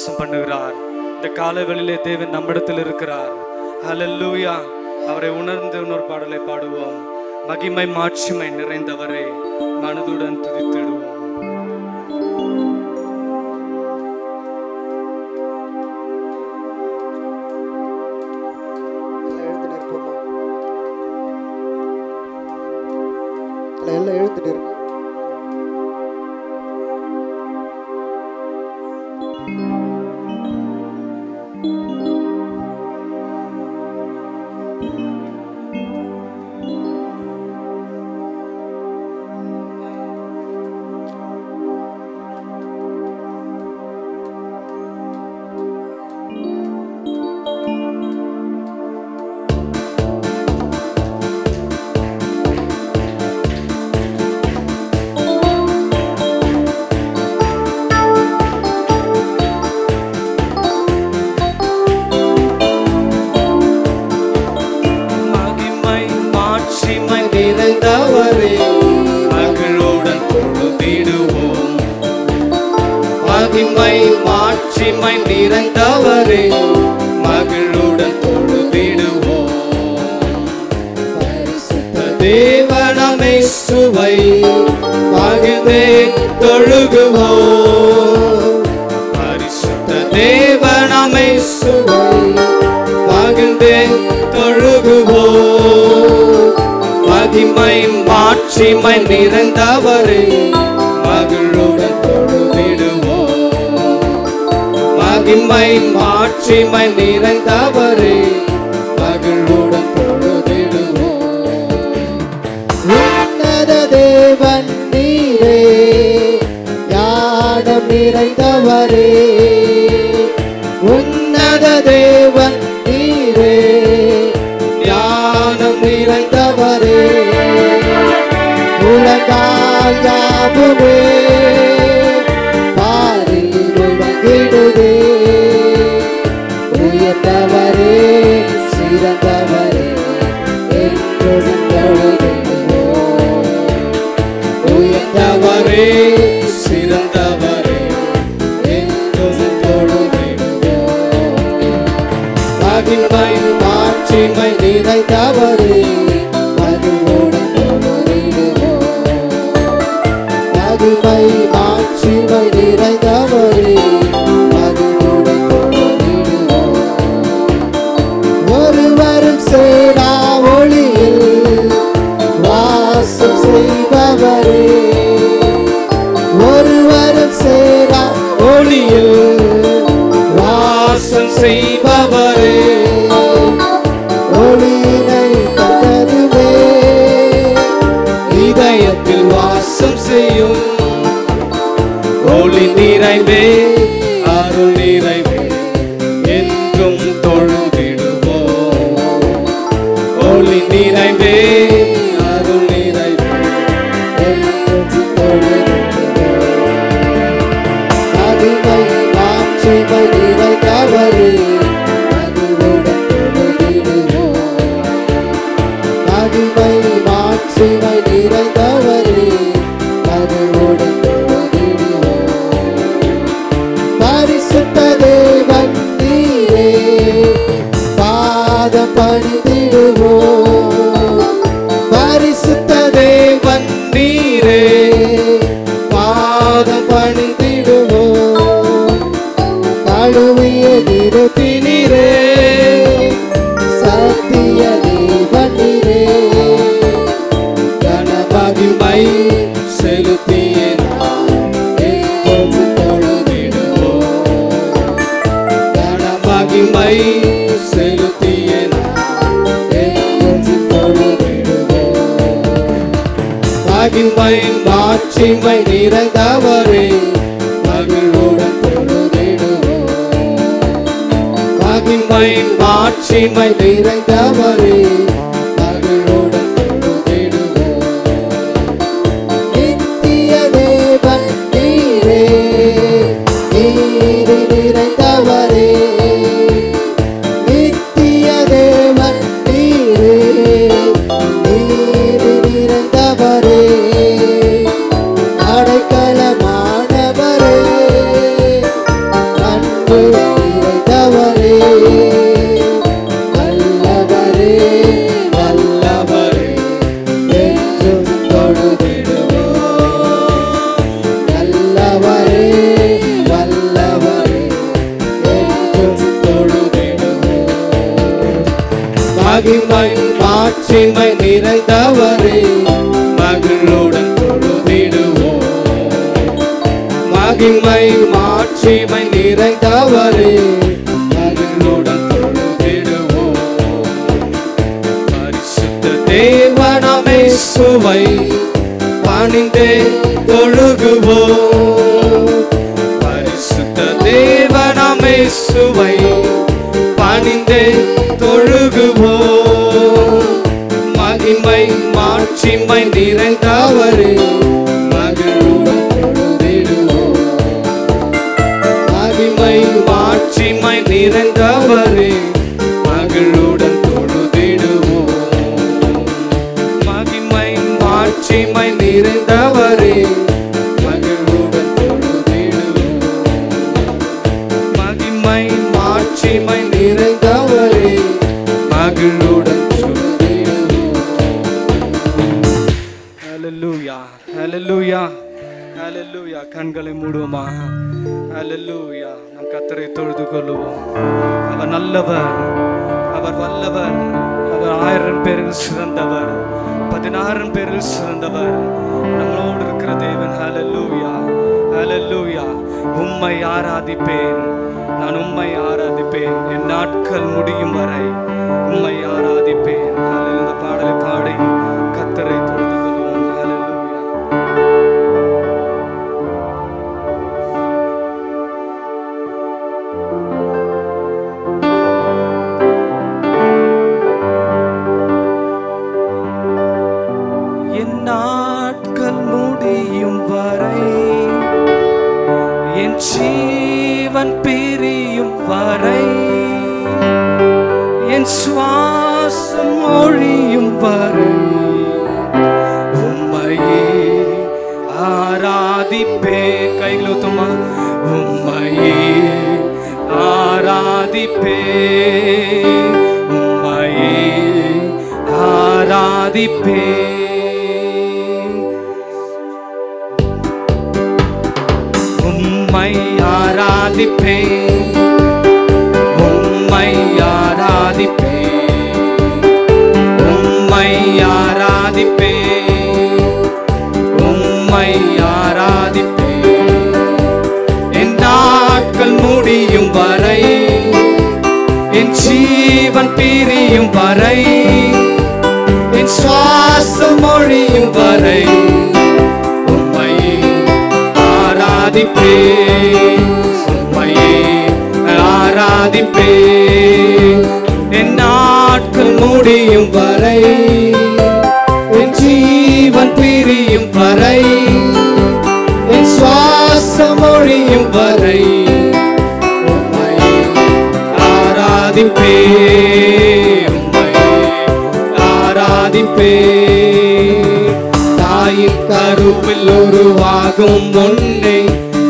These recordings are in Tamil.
வாசம் பண்ணுகிறார். இந்த காலவெளியிலே தேவன் நம்மிடத்தில் இருக்கிறார். ஹலல்லூயா அவரை உணர்ந்து இன்னொரு பாடலை பாடுவோம். மகிமை மாட்சிமை நிறைந்தவரை. மனதுடன் துதித்திடும் மகிழ்வாய் நிறைந்தவரே மகிழுடன் தொழுவிடுவோம். தேவனமை சுவை மகிழ்ந்தே தொழுகுவோம். பரிசுத்த தேவனமை சுவை மகிழ்ந்தே தொழுகுவோம். மகிமை மாட்சிமை நிறைந்தவரே மகிழுடன் தொழு மகிமை மாட்சிமை நிறைந்தவரே மகிழ்வுடன் பொழுதிடுவோத தேவன் நீரே யாடம் நிறைந்தவரே. உன்னத தேவன் நீரே ஞானம் நிறைந்தவரே. உலகால் யாவுமே மகிமை நிறைந்தவரே மகிமை மாட்சிமை நிறைந்தவரே ஒருவரும் சேரா ஒளியில் வாசம் செய்பவரே Hey. party. மாட்சிமை நிறைந்தவரே மகளுடன் மகிமை மாட்சிமை நிறைந்தவரே மகளுடன் தொழுதிடுவோம். ஹalleluya ஹalleluya கண்களை மூடுவோமா? அலல்லூயா நம் கத்தரை தொழுது கொள்ளுவோம். அவர் நல்லவர் அவர் வல்லவர் அவர் ஆயிரம் பேரில் சிறந்தவர். பதினாயிரம் பேரில் சிறந்தவர். நம்மளோடு இருக்கிற தேவன். ஹலல்லூயா ஹலல்லூயா உம்மை ஆராதிப்பேன். நான் உம்மை ஆராதிப்பேன். என் நாட்கள் முடியும் வரை உம்மை ஆராதிப்பேன். இந்த பாடலை பாடி. வரை உம்மையே ஆராதிப்பே கைகள் ஊத்துமா உம்மையே ஆராதிப்பே உம்மையே ஆராதிப்பே வரை என் சுவாசம் மொழியும் வரை உண்மை ஆராதிப்பே உம்மையே ஆராதிப்பே என் நாட்கள் முடியும் வரை என் ஜீவன் பிரியும் வரை என் சுவாசம் மொழியும் வரை உம்மையே ஆராதிப்பே ஆராதிப்பே தாயின் கருவில் உருவாகும் முன்னே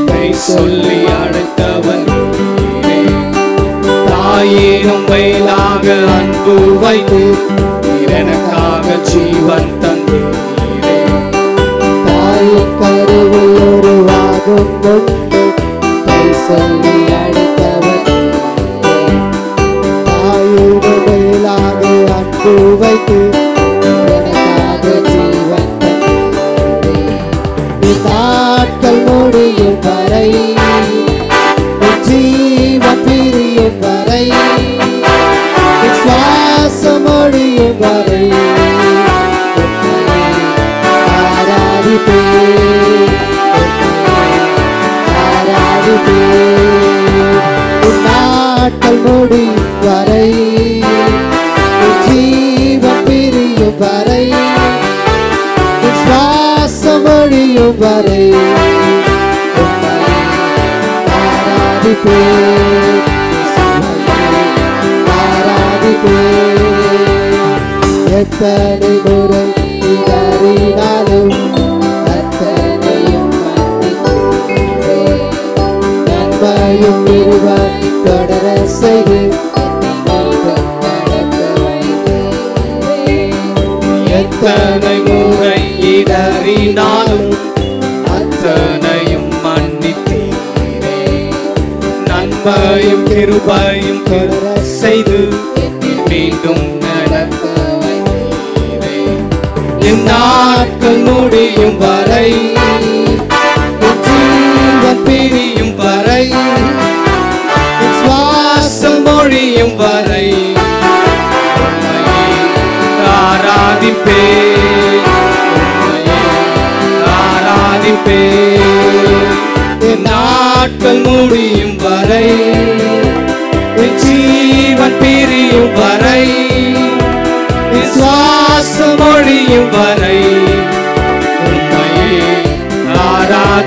கை சொல்லி அழைத்தவன் தாயினும் மேலாக அன்பு வைத்து எனக்காக ஜீவன் தந்தீரே தாயின் கருவில் உருவாகும் முன்பு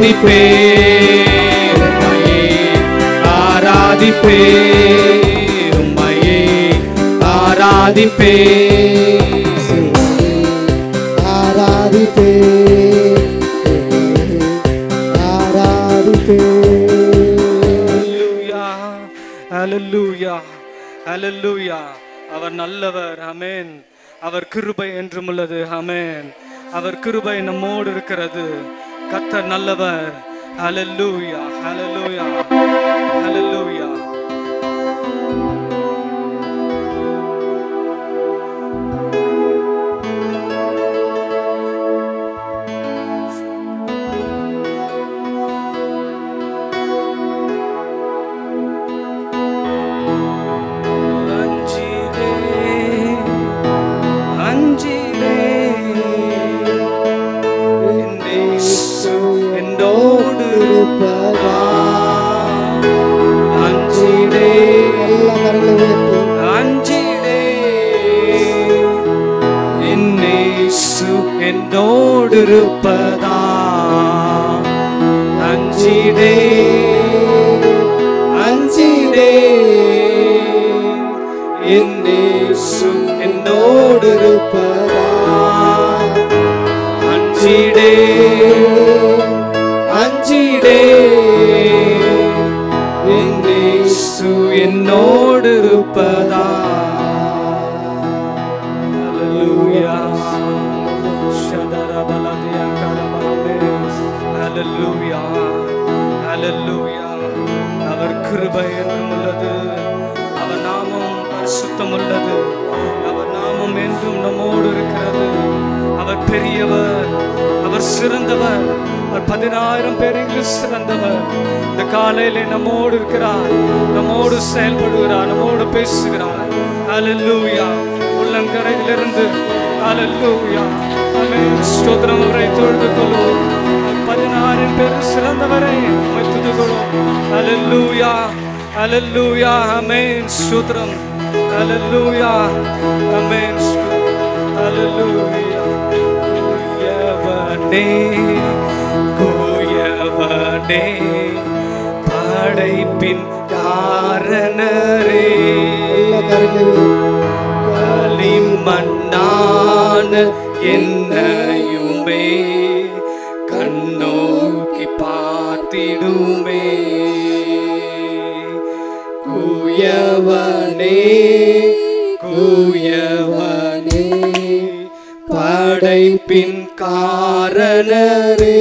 ஆராதிப்பே உம்மையே ஆராதிப்பே உம்மையே ஆராதிப்பே ஆராதிப்பே ஆராதிப்பே. Hallelujah. அவர் நல்லவர் அமேன் அவர் கிருபை என்றும் உள்ளது அமேன் அவர் கிருபை நம்மோடு இருக்கிறது கத்தர் நல்லவர் ஹலலூயா ஹலலூயா கொண்டிருப்பதா? அஞ்சிடே அஞ்சிடே. என் என்னோடு இருப்பதா? அஞ்சிடே அஞ்சிடே. என் என்னோடு இருப்பதா? என்றும் உள்ளது அவர் நாமம் சுத்தம் உள்ளது அவர் நாமம் என்றும் நம்மோடு இருக்கிறது. அவர் பெரியவர் அவர் சிறந்தவர் அவர் பதினாயிரம் பேரில் சிறந்தவர். இந்த காலையில நம்மோடு இருக்கிறார் நம்மோடு செயல்படுகிறார் நம்மோடு பேசுகிறார். அலல்லூயா உள்ளங்கரையிலிருந்து அலல்லூயா ஸ்தோத்திரம் அவரை தொழுது கொள்வோம். பதினாறு பேர் சிறந்தவரை உம்மை கொள்வோம். Hallelujah Hallelujah. ஆமென். ஸ்தோத்திரம் Hallelujah. ஆமென். ஸ்தோத்திரம். Hallelujah. கோயவனே கோயவனே படைப்பின் காரணரே எல்லா குயவனே குயவனே படைப்பின் காரணரே.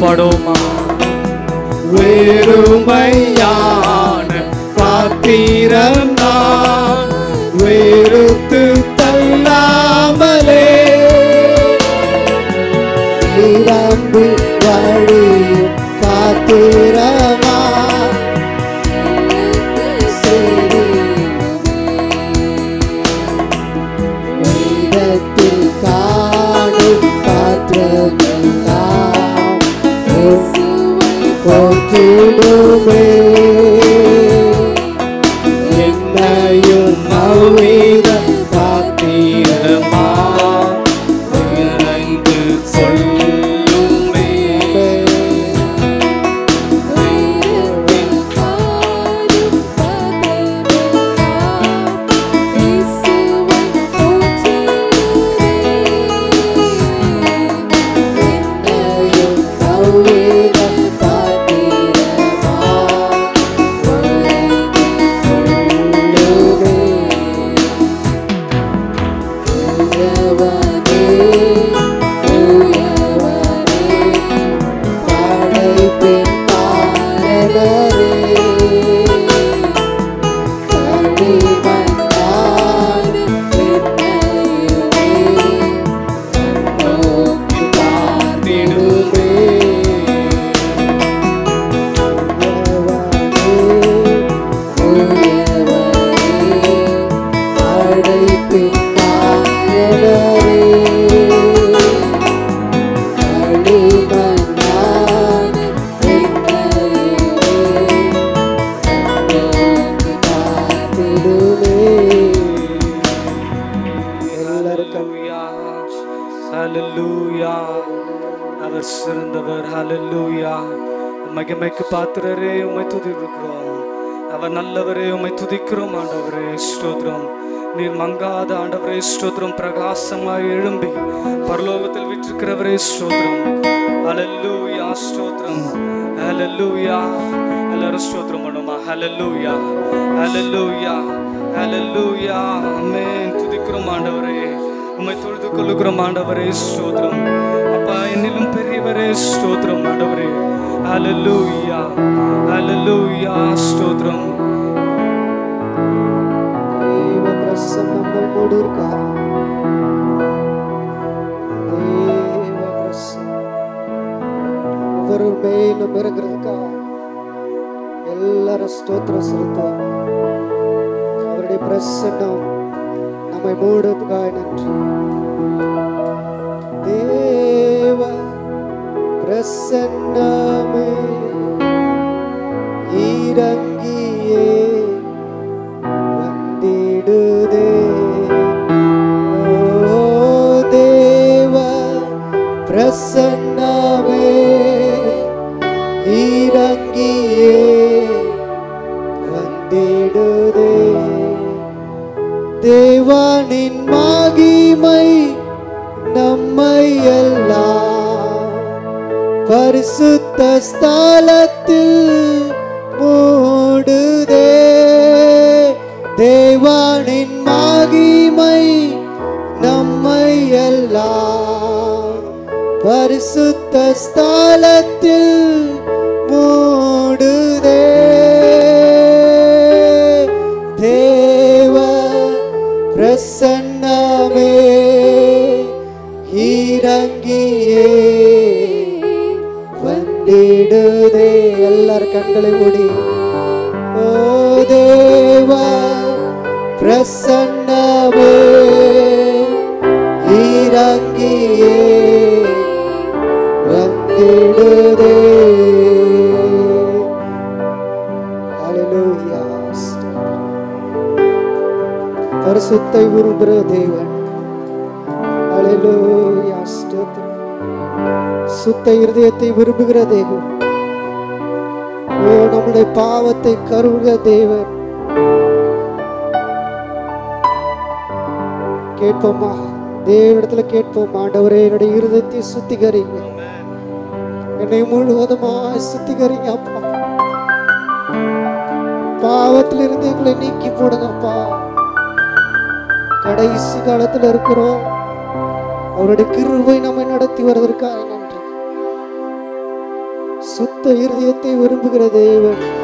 பாடுவோமா வெறுமையான பாத்திரம் நான் வெறுத்து துதிக்கிறோம் ஆண்டவரே. ஸ்தோத்திரம். நீர் மங்காத ஆண்டவரே ஸ்தோத்திரம். பிரகாசமாய் எழும்பி பரலோகத்தில் விற்றிருக்கிறவரே ஸ்தோத்திரம். அலல்லூயா ஸ்தோத்திரம். அலல்லூயா எல்லாரும் ஸ்தோத்திரம் பண்ணுமா? அலல்லூயா அலல்லூயா அலல்லூயா அம்மே துதிக்கிறோம் ஆண்டவரே. உம்மை தொழுது கொள்ளுகிறோம் ஆண்டவரே ஸ்தோத்திரம். அப்பா என்னிலும் பெரியவரே ஸ்தோத்திரம் ஆண்டவரே. அலல்லூயா அலல்லூயா ஸ்தோத்திரம். பிரசன்னம் நம்மோடு இருக்கா ஒவ்வொரு மேலும் இருக்கிறதுக்கா? எல்லாரும் ஸ்தோத்திரம் செலுத்துவோம். அவருடைய பிரசன்னம் நம்மை மூடுவதுக்காக நன்றி. தேவ பிரசன்னமே ஈரங்க பாவத்தை கருவுகிற தேவன் கேட்போமா தேவனிடத்துல கேட்போம். ஆண்டவரே என்னுடைய இருதயத்தை சுத்திகரிங்க. என்னை முழுவதுமா சுத்திகரிங்க அப்பா. பாவத்திலிருந்து எங்களை நீக்கி போடுங்கப்பா. கடைசி காலத்துல இருக்கிறோம். அவருடைய கிருபை நம்மை நடத்தி வருவதற்காக நன்றி. சுத்த இருதயத்தை விரும்புகிற தேவன்.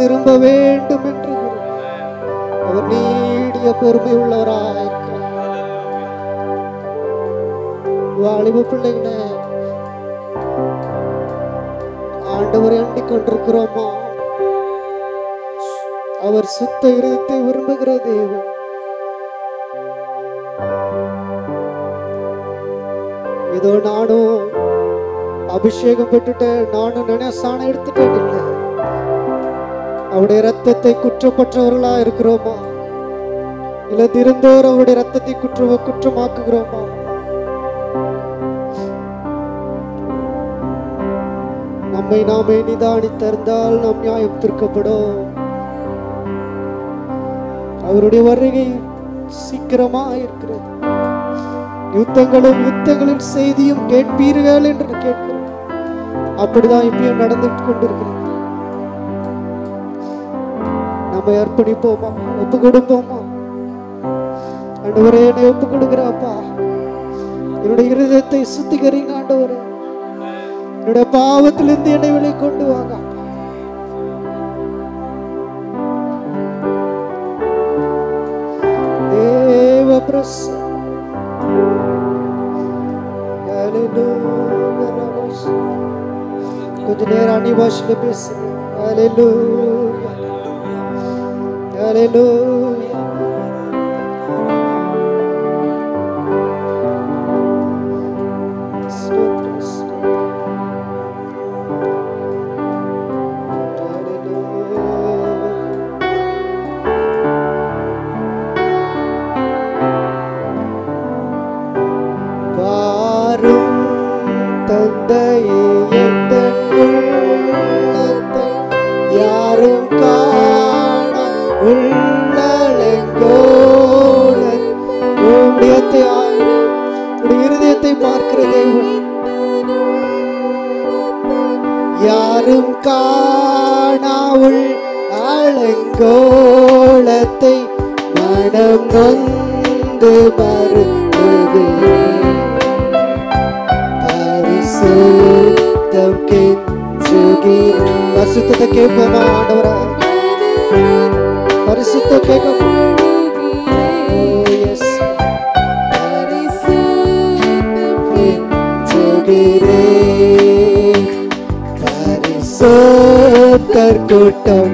திரும்ப வேண்டும் என்று அவர் நீடிய பொறுமை உள்ளவராயிருக்கிறார் வாலிப பிள்ளைகளே ஆண்டவரை அண்டிக் கொண்டிருக்கிறோமா அவர் சுத்த இருதயத்தை விரும்புகிற தேவன். இதோ நானும் அபிஷேகம் பெற்றுட்டேன் நானும் நினைசான எடுத்துட்டேன் இல்லை. அவருடைய ரத்தத்தை குற்றப்பற்றவர்களா இருக்கிறோமா? இல்ல திறந்தோர் அவருடைய ரத்தத்தை குற்ற குற்றமாக்குகிறோமா? நம்மை நாமே நிதானித்தறிந்தால் நாம் நியாயம் திருக்கப்படும். அவருடைய வருகை சீக்கிரமா இருக்கிறது யுத்தங்களும் யுத்தங்களின் செய்தியும் கேட்பீர்கள் என்று கேட்கிறோம் அப்படிதான் இப்பயும் நடந்து கொண்டிருக்கிறது நம்ம அர்ப்பணிப்போமா? ஒப்பு கொடுப்போமா ஆண்டவரே என்னை ஒப்பு கொடுக்குறாப்பா என்னுடைய இருதயத்தை சுத்திகரிங்க ஆண்டவரே. என்னுடைய பாவத்திலிருந்து என்னை வெளியே கொண்டு வாங்க. தேவ பிரச கொஞ்ச நேரம் அணி பாஷையில பேசுங்க Hallelujah. பரிசுத்தத்தை கேட்போமா ஆண்டவரா பரிசுத்தம் கேட்க கெஞ்சுகிறேன் பரிசுத்தர் கூட்டம்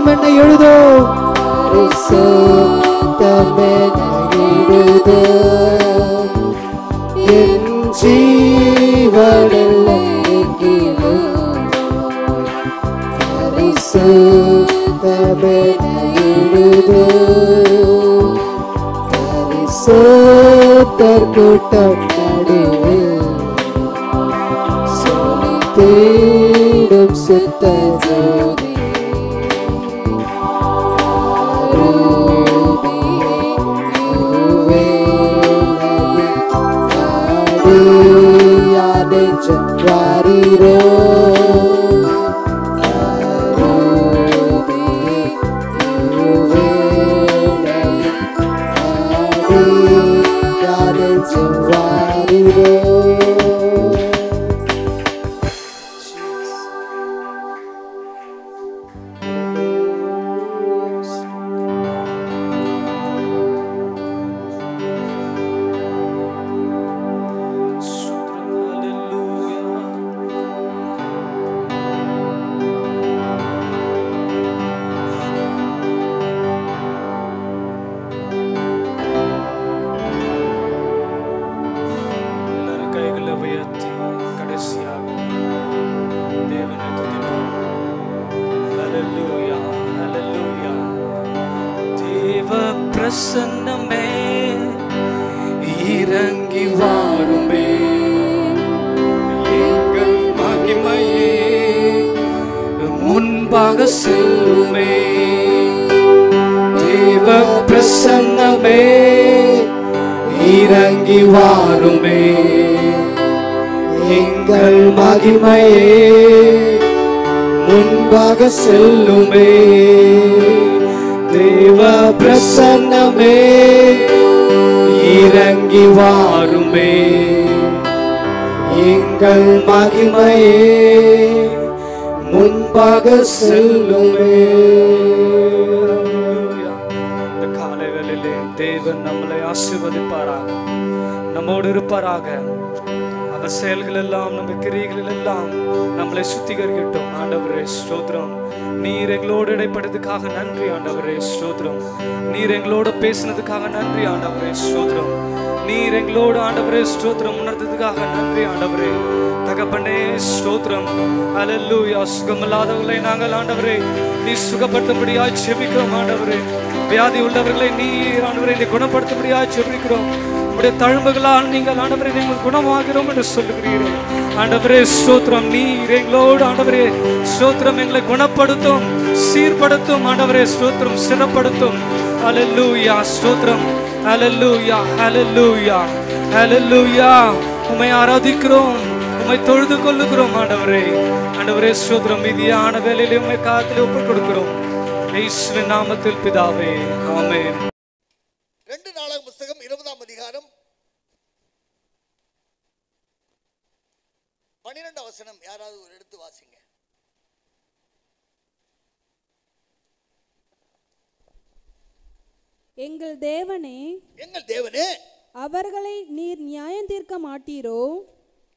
பரிசுத்தம் என்னை எழுதோ பரிசுத்தம் எழுதோ என் ஜீவனில் பரிசுத்தம் எழுதோ கூட்டம். நன்றி ஆண்டவரே ஸ்தோத்திரம். நீர் எங்களோடு ஆண்டவரே ஸ்தோத்திரம். உணர்ந்ததுக்காக நன்றி ஆண்டவரே. தகப்பனே ஸ்தோத்திரம். அல்லேலூயா சுகமில்லாதவர்களை நாங்கள் ஆண்டவரே நீ சுகப்படுத்தும்படியாய் செபிக்கிறோம் ஆண்டவரே. வியாதி உள்ளவர்களை நீர் ஆண்டவரை நீ குணப்படுத்தும்படியாய் செபிக்கிறோம் உடைய தழும்புகளால் நீங்கள் ஆண்டவரை நீங்கள் குணமாகிறோம் என்று சொல்லுகிறீர்கள் ஆண்டவரே ஸ்தோத்திரம். நீர் எங்களோடு ஆண்டவரே ஸ்தோத்திரம். எங்களை குணப்படுத்தும் சீர்படுத்தும் ஆண்டவரே ஸ்தோத்திரம். சிறப்படுத்தும். அலல்லூயா ஸ்தோத்திரம். அலல்லூயா அலல்லூயா அலல்லூயா உமை ஆராதிக்கிறோம் உமை தொழுது கொள்ளுகிறோம் ஆண்டவரே. ஆண்டவரே ஸ்தோத்திரம். மீதியான வேலையில உமை காத்துல ஒப்பு கொடுக்கிறோம். இயேசுவின் நாமத்தில் பிதாவே ஆமென். ரெண்டு நாளாக புஸ்தகம் இருபதாம் அதிகாரம். பன்னிரெண்டாம் வசனம் யாராவது ஒரு எடுத்து வாசிங்க. எங்கள் தேவனே எங்கள் தேவனே அவர்களை நீர் நியாயம் தீர்க்க மாட்டீரோ?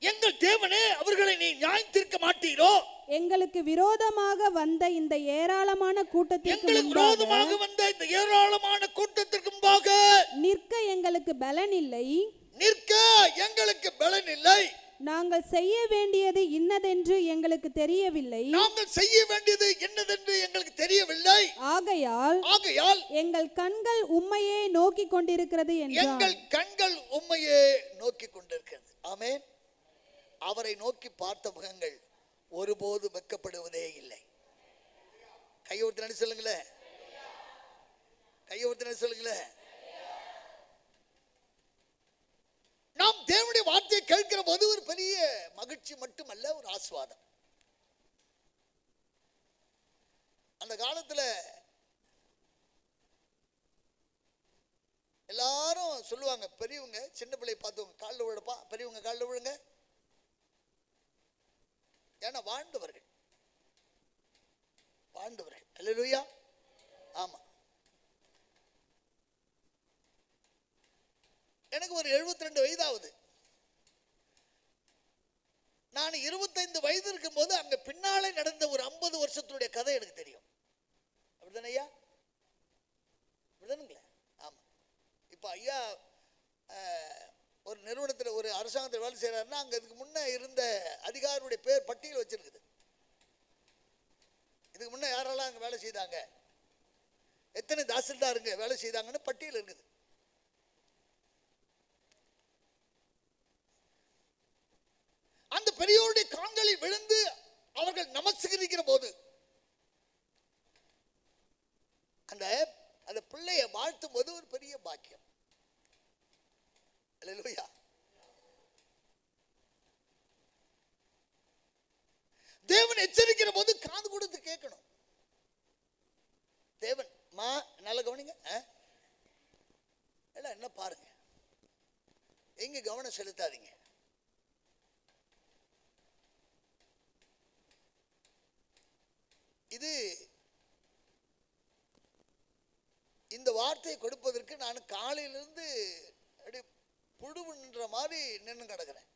எங்கள் தேவனே அவர்களை நீ நியாயம் தீர்க்க மாட்டீரோ? எங்களுக்கு விரோதமாக வந்த இந்த ஏராளமான கூட்டத்திற்கு எங்களுக்கு விரோதமாக வந்த இந்த ஏராளமான கூட்டத்திற்கு முன்பாக நிற்க எங்களுக்கு பலன் இல்லை. நிற்க எங்களுக்கு பலன் இல்லை. நாங்கள் செய்ய வேண்டியது இன்னதென்று எங்களுக்கு தெரியவில்லை. நாங்கள் செய்ய வேண்டியது என்னதென்று எங்களுக்கு தெரியவில்லை. ஆகையால் ஆகையால் எங்கள் கண்கள் உம்மையே நோக்கி கொண்டிருக்கிறது என்றார். எங்கள் கண்கள் உண்மையே நோக்கி கொண்டிருக்கிறது. ஆமென். அவரை நோக்கி பார்த்த முகங்கள் ஒருபோது வெட்கப்படுவதே இல்லை. கையொருத்தி நடி சொல்லுங்களேன். கையொருத்தி நடி சொல்லுங்களேன். நாம் தேவனுடைய வார்த்தையை கேட்கிற போது ஒரு பெரிய மகிழ்ச்சி மட்டுமல்ல ஒரு ஆஸ்வாதம். அந்த காலத்துல எல்லாரும் சொல்லுவாங்க பெரியவங்க சின்ன பிள்ளையை பார்த்தவங்க காலில் விழுப்பா பெரியவங்க காலில் விழுங்க. ஏன்னா வாழ்ந்தவர்கள். வாழ்ந்தவர்கள். அல்லேலூயா ஆமாம் எனக்கு ஒரு 72 ரெண்டு வயதாகுது. நான் இருபத்தைந்து வயது இருக்கும்போது அங்க பின்னாலே நடந்த ஒரு ஐம்பது வருஷத்துடைய கதை எனக்கு தெரியும். அப்படிதானே ஐயா? அப்படிதானுங்களே? ஆமாம் இப்போ ஐயா ஒரு நிறுவனத்தில் ஒரு அரசாங்கத்தில் வேலை செய்கிறாருன்னா அங்கே இதுக்கு முன்னே இருந்த அதிகாரியுடைய பேர் பட்டியல் வச்சிருக்குது. இதுக்கு முன்னே யாரெல்லாம் அங்கே வேலை செய்தாங்க? எத்தனை தாசில்தாருங்க வேலை செய்தாங்கன்னு பட்டியல் இருக்குது அந்த பெரியோருடைய கால்களில் விழுந்து அவர்கள் நமஸ்கரிக்கிற போது அந்த அந்த பிள்ளைய வாழ்த்தும் போது ஒரு பெரிய பாக்கியம். அல்லேலூயா. தேவன் எச்சரிக்கிற போது காது கொடுத்து கேட்கணும். தேவன் மா நல்ல கவனிங்க எல்லாம் என்ன பாருங்க. எங்க கவனம் செலுத்தாதீங்க. இது இந்த வார்த்தையை கொடுப்பதற்கு நான் காலையிலிருந்து அப்படி புழுவுன்ற மாதிரி நின்று கிடக்கிறேன்.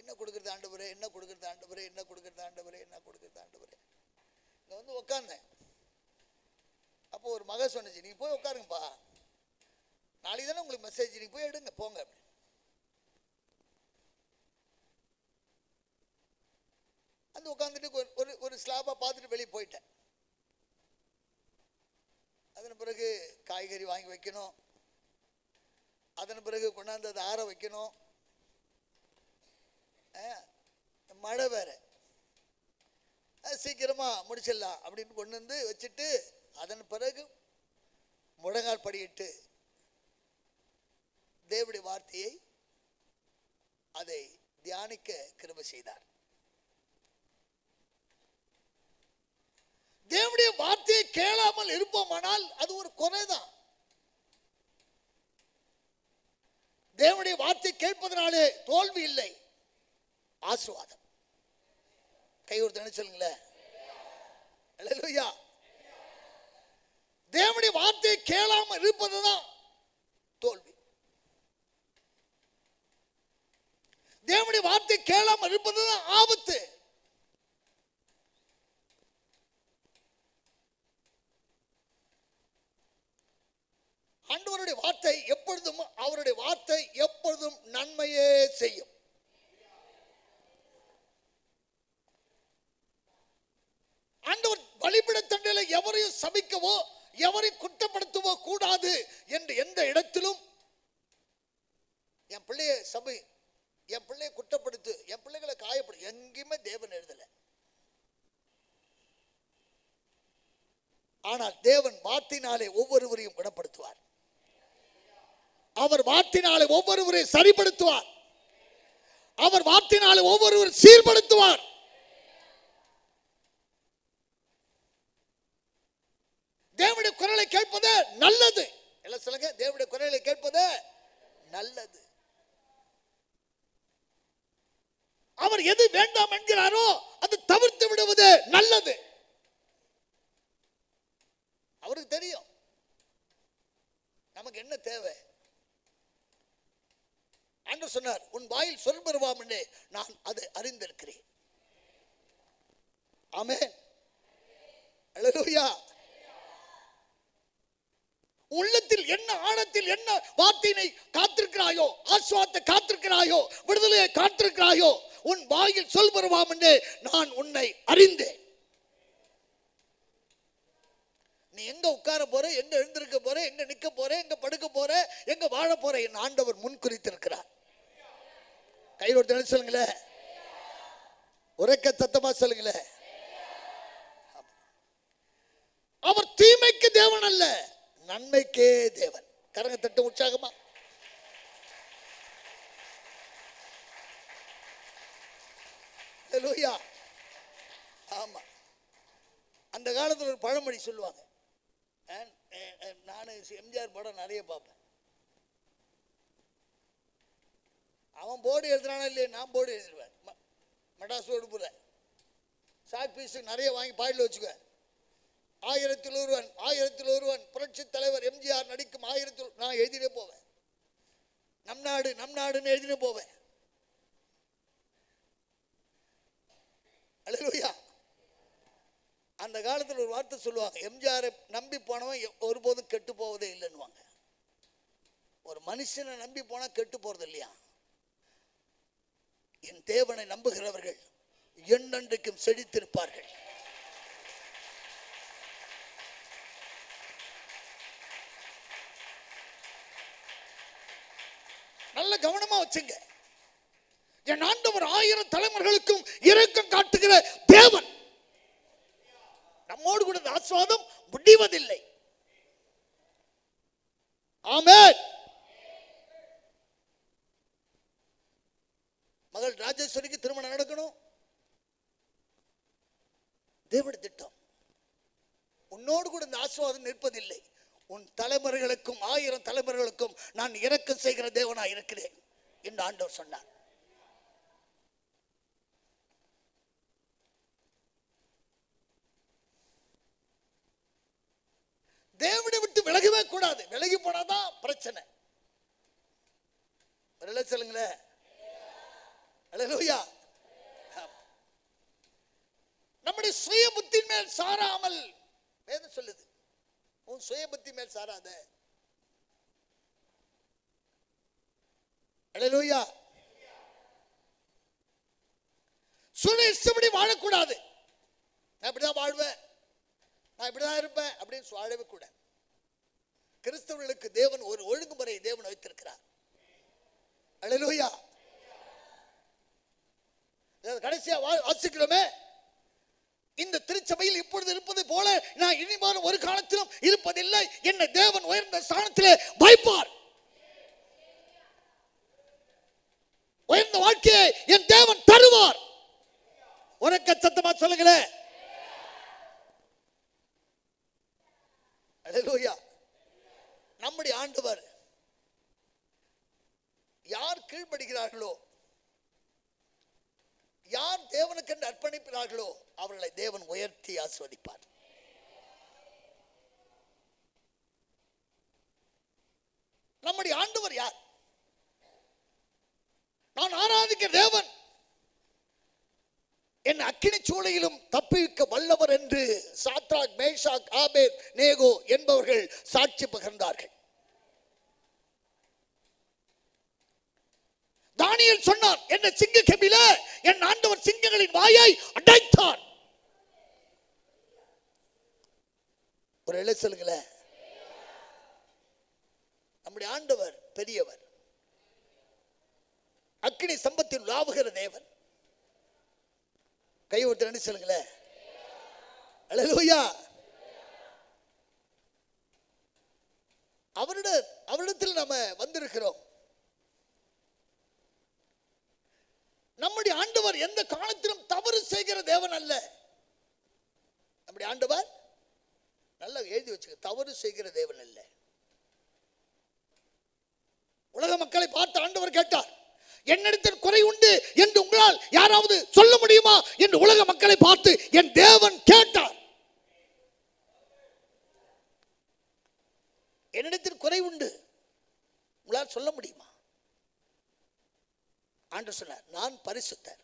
என்ன கொடுக்குறது ஆண்டவரே என்ன கொடுக்குறது ஆண்டவரே என்ன கொடுக்குறது ஆண்டவரே என்ன கொடுக்குறது ஆண்டவரே. இங்க வந்து உக்காந்தேன். அப்போ ஒரு மக சொன்னுச்சு நீங்க போய் உட்காருங்கப்பா நாளைக்கு தானே உங்களுக்கு மெசேஜ் நீங்க போய் எடுங்க போங்க. அப்படின்னு. அந்த உட்காந்துட்டு ஒரு ஒரு ஸ்லாபாக பார்த்துட்டு வெளியே போயிட்டேன். அதன் பிறகு காய்கறி வாங்கி வைக்கணும். அதன் பிறகு கொண்டாந்து அதை ஆற வைக்கணும். ஆ, மழை வேற. சீக்கிரமாக சீக்கிரமா முடிச்சிடலாம் அப்படின்னு கொண்டு வந்து வச்சுட்டு அதன் பிறகு முழங்கால் படியிட்டு தேவனுடைய வார்த்தையை அதை தியானிக்க கிருப செய்தார். தேவனுடைய வார்த்தையை கேளாமல் இருப்போமானால் அது ஒரு குறைதான். தேவனுடைய வார்த்தை கேட்பதனாலே தோல்வி இல்லை. ஆசீர்வாதம். கை ஒரு தேவனுடைய வார்த்தையை கேளாமல் இருப்பதுதான் தோல்வி. தேவனுடைய வார்த்தை கேளாமல் இருப்பதுதான் ஆபத்து. நாடு நம் நாடுன்னு போவேன். அல்லேலூயா அந்த காலத்தில் ஒரு வார்த்தை சொல்லுவாங்க எம்ஜிஆரை நம்பி போனவன் ஒருபோதும் கெட்டு போவதே இல்லைன்னுவாங்க. ஒரு மனுஷனை நம்பி போனா கெட்டு போறது இல்லையா? என் தேவனை நம்புகிறவர்கள் என்னென்றைக்கும் செழித்திருப்பார்கள். நல்ல கவனமா வச்சுங்க. என் ஆண்டவர் ஆயிரம் தலைமுறைகளுக்கும் இரக்கம் காட்டுகிற தேவன். நம்மோடு கூட ஆஸ்வாதம் முடிவதில்லை. ஆமே மகள் ராஜேஸ்வரிக்கு திருமணம் நடக்கணும். தேவனுடைய திட்டம். உன்னோடு கூட இந்த ஆசீர்வாதம் நிற்பதில்லை. உன் தலைமுறைகளுக்கும் ஆயிரம் தலைமுறைகளுக்கும் நான் இறக்கம் செய்கிற தேவனாக இருக்கிறேன் என்று ஆண்டவர் சொன்னார். தேவனை விட்டு விலகவே கூடாது. விலகி போனாதான் பிரச்சனை. ஒரு சொல்லுங்களேன். நம்முடைய சுய புத்தின் மேல் சாராமல் வேதம் சொல்லுது. உன் சுயபுத்தி மேல் சாராத. அழலூயா சுய இஷ்டப்படி வாழக்கூடாது. நான் இப்படிதான் வாழ்வேன். நான் இப்படிதான் இருப்பேன் அப்படின்னு வாழவே கூட கிறிஸ்தவர்களுக்கு தேவன் ஒரு ஒழுங்குமுறை தேவன் வைத்திருக்கிறார். அழலூயா கடைசியா வாசிக்கிறோமே? இந்த திருச்சபையில் இப்பொழுது இருப்பது போல நான் இனிமான ஒரு காலத்திலும் இருப்பதில்லை. என்னை தேவன் உயர்ந்த ஸ்தானத்திலே வைப்பார். உயர்ந்த வாழ்க்கையை என் தேவன் தருவார். உனக்க சத்தமா சொல்லுங்களேன் நம்முடைய ஆண்டவர் யார் கீழ்ப்படுகிறார்களோ யார் தேவனுக்கென்று அர்ப்பணிக்கிறார்களோ அவர்களை தேவன் உயர்த்தி ஆஸ்வதிப்பார் நம்முடைய ஆண்டவர் யார்? நான் ஆராதிக்க தேவன். என் அக்கினி சூளையிலும் தப்பிக்க வல்லவர் என்று சாத்ராக் மேஷாக் ஆபேத் நேகோ என்பவர்கள் சாட்சி பகிர்ந்தார்கள். தானியல் சொன்னார் என்ன சிங்க கெபில என் ஆண்டவர் சிங்கங்களின் வாயை அடைத்தார். ஒரு இலை சொல்லுங்களேன் நம்முடைய ஆண்டவர் பெரியவர். அக்னி சம்பத்தில் லாவுகிற தேவன். கை ஒருத்தர் சொல்லுங்களேன் அல்லேலூயா அவரிட அவரிடத்தில் நம்ம வந்திருக்கிறோம். நம்முடைய ஆண்டவர் எந்த காலத்திலும் தவறு செய்கிற தேவன் அல்ல. நம்முடைய ஆண்டவர் நல்லா எழுதி வச்சுக்க தவறு செய்கிற தேவன் அல்ல. உலக மக்களை பார்த்து ஆண்டவர் கேட்டார் என்னிடத்தில் குறை உண்டு என்று உங்களால் யாராவது சொல்ல முடியுமா? என்று உலக மக்களை பார்த்து என் தேவன் கேட்டார். என்னிடத்தில் குறை உண்டு உங்களால் சொல்ல முடியுமா? ஆண்டு சொன்னார் நான் பரிசுத்தர்.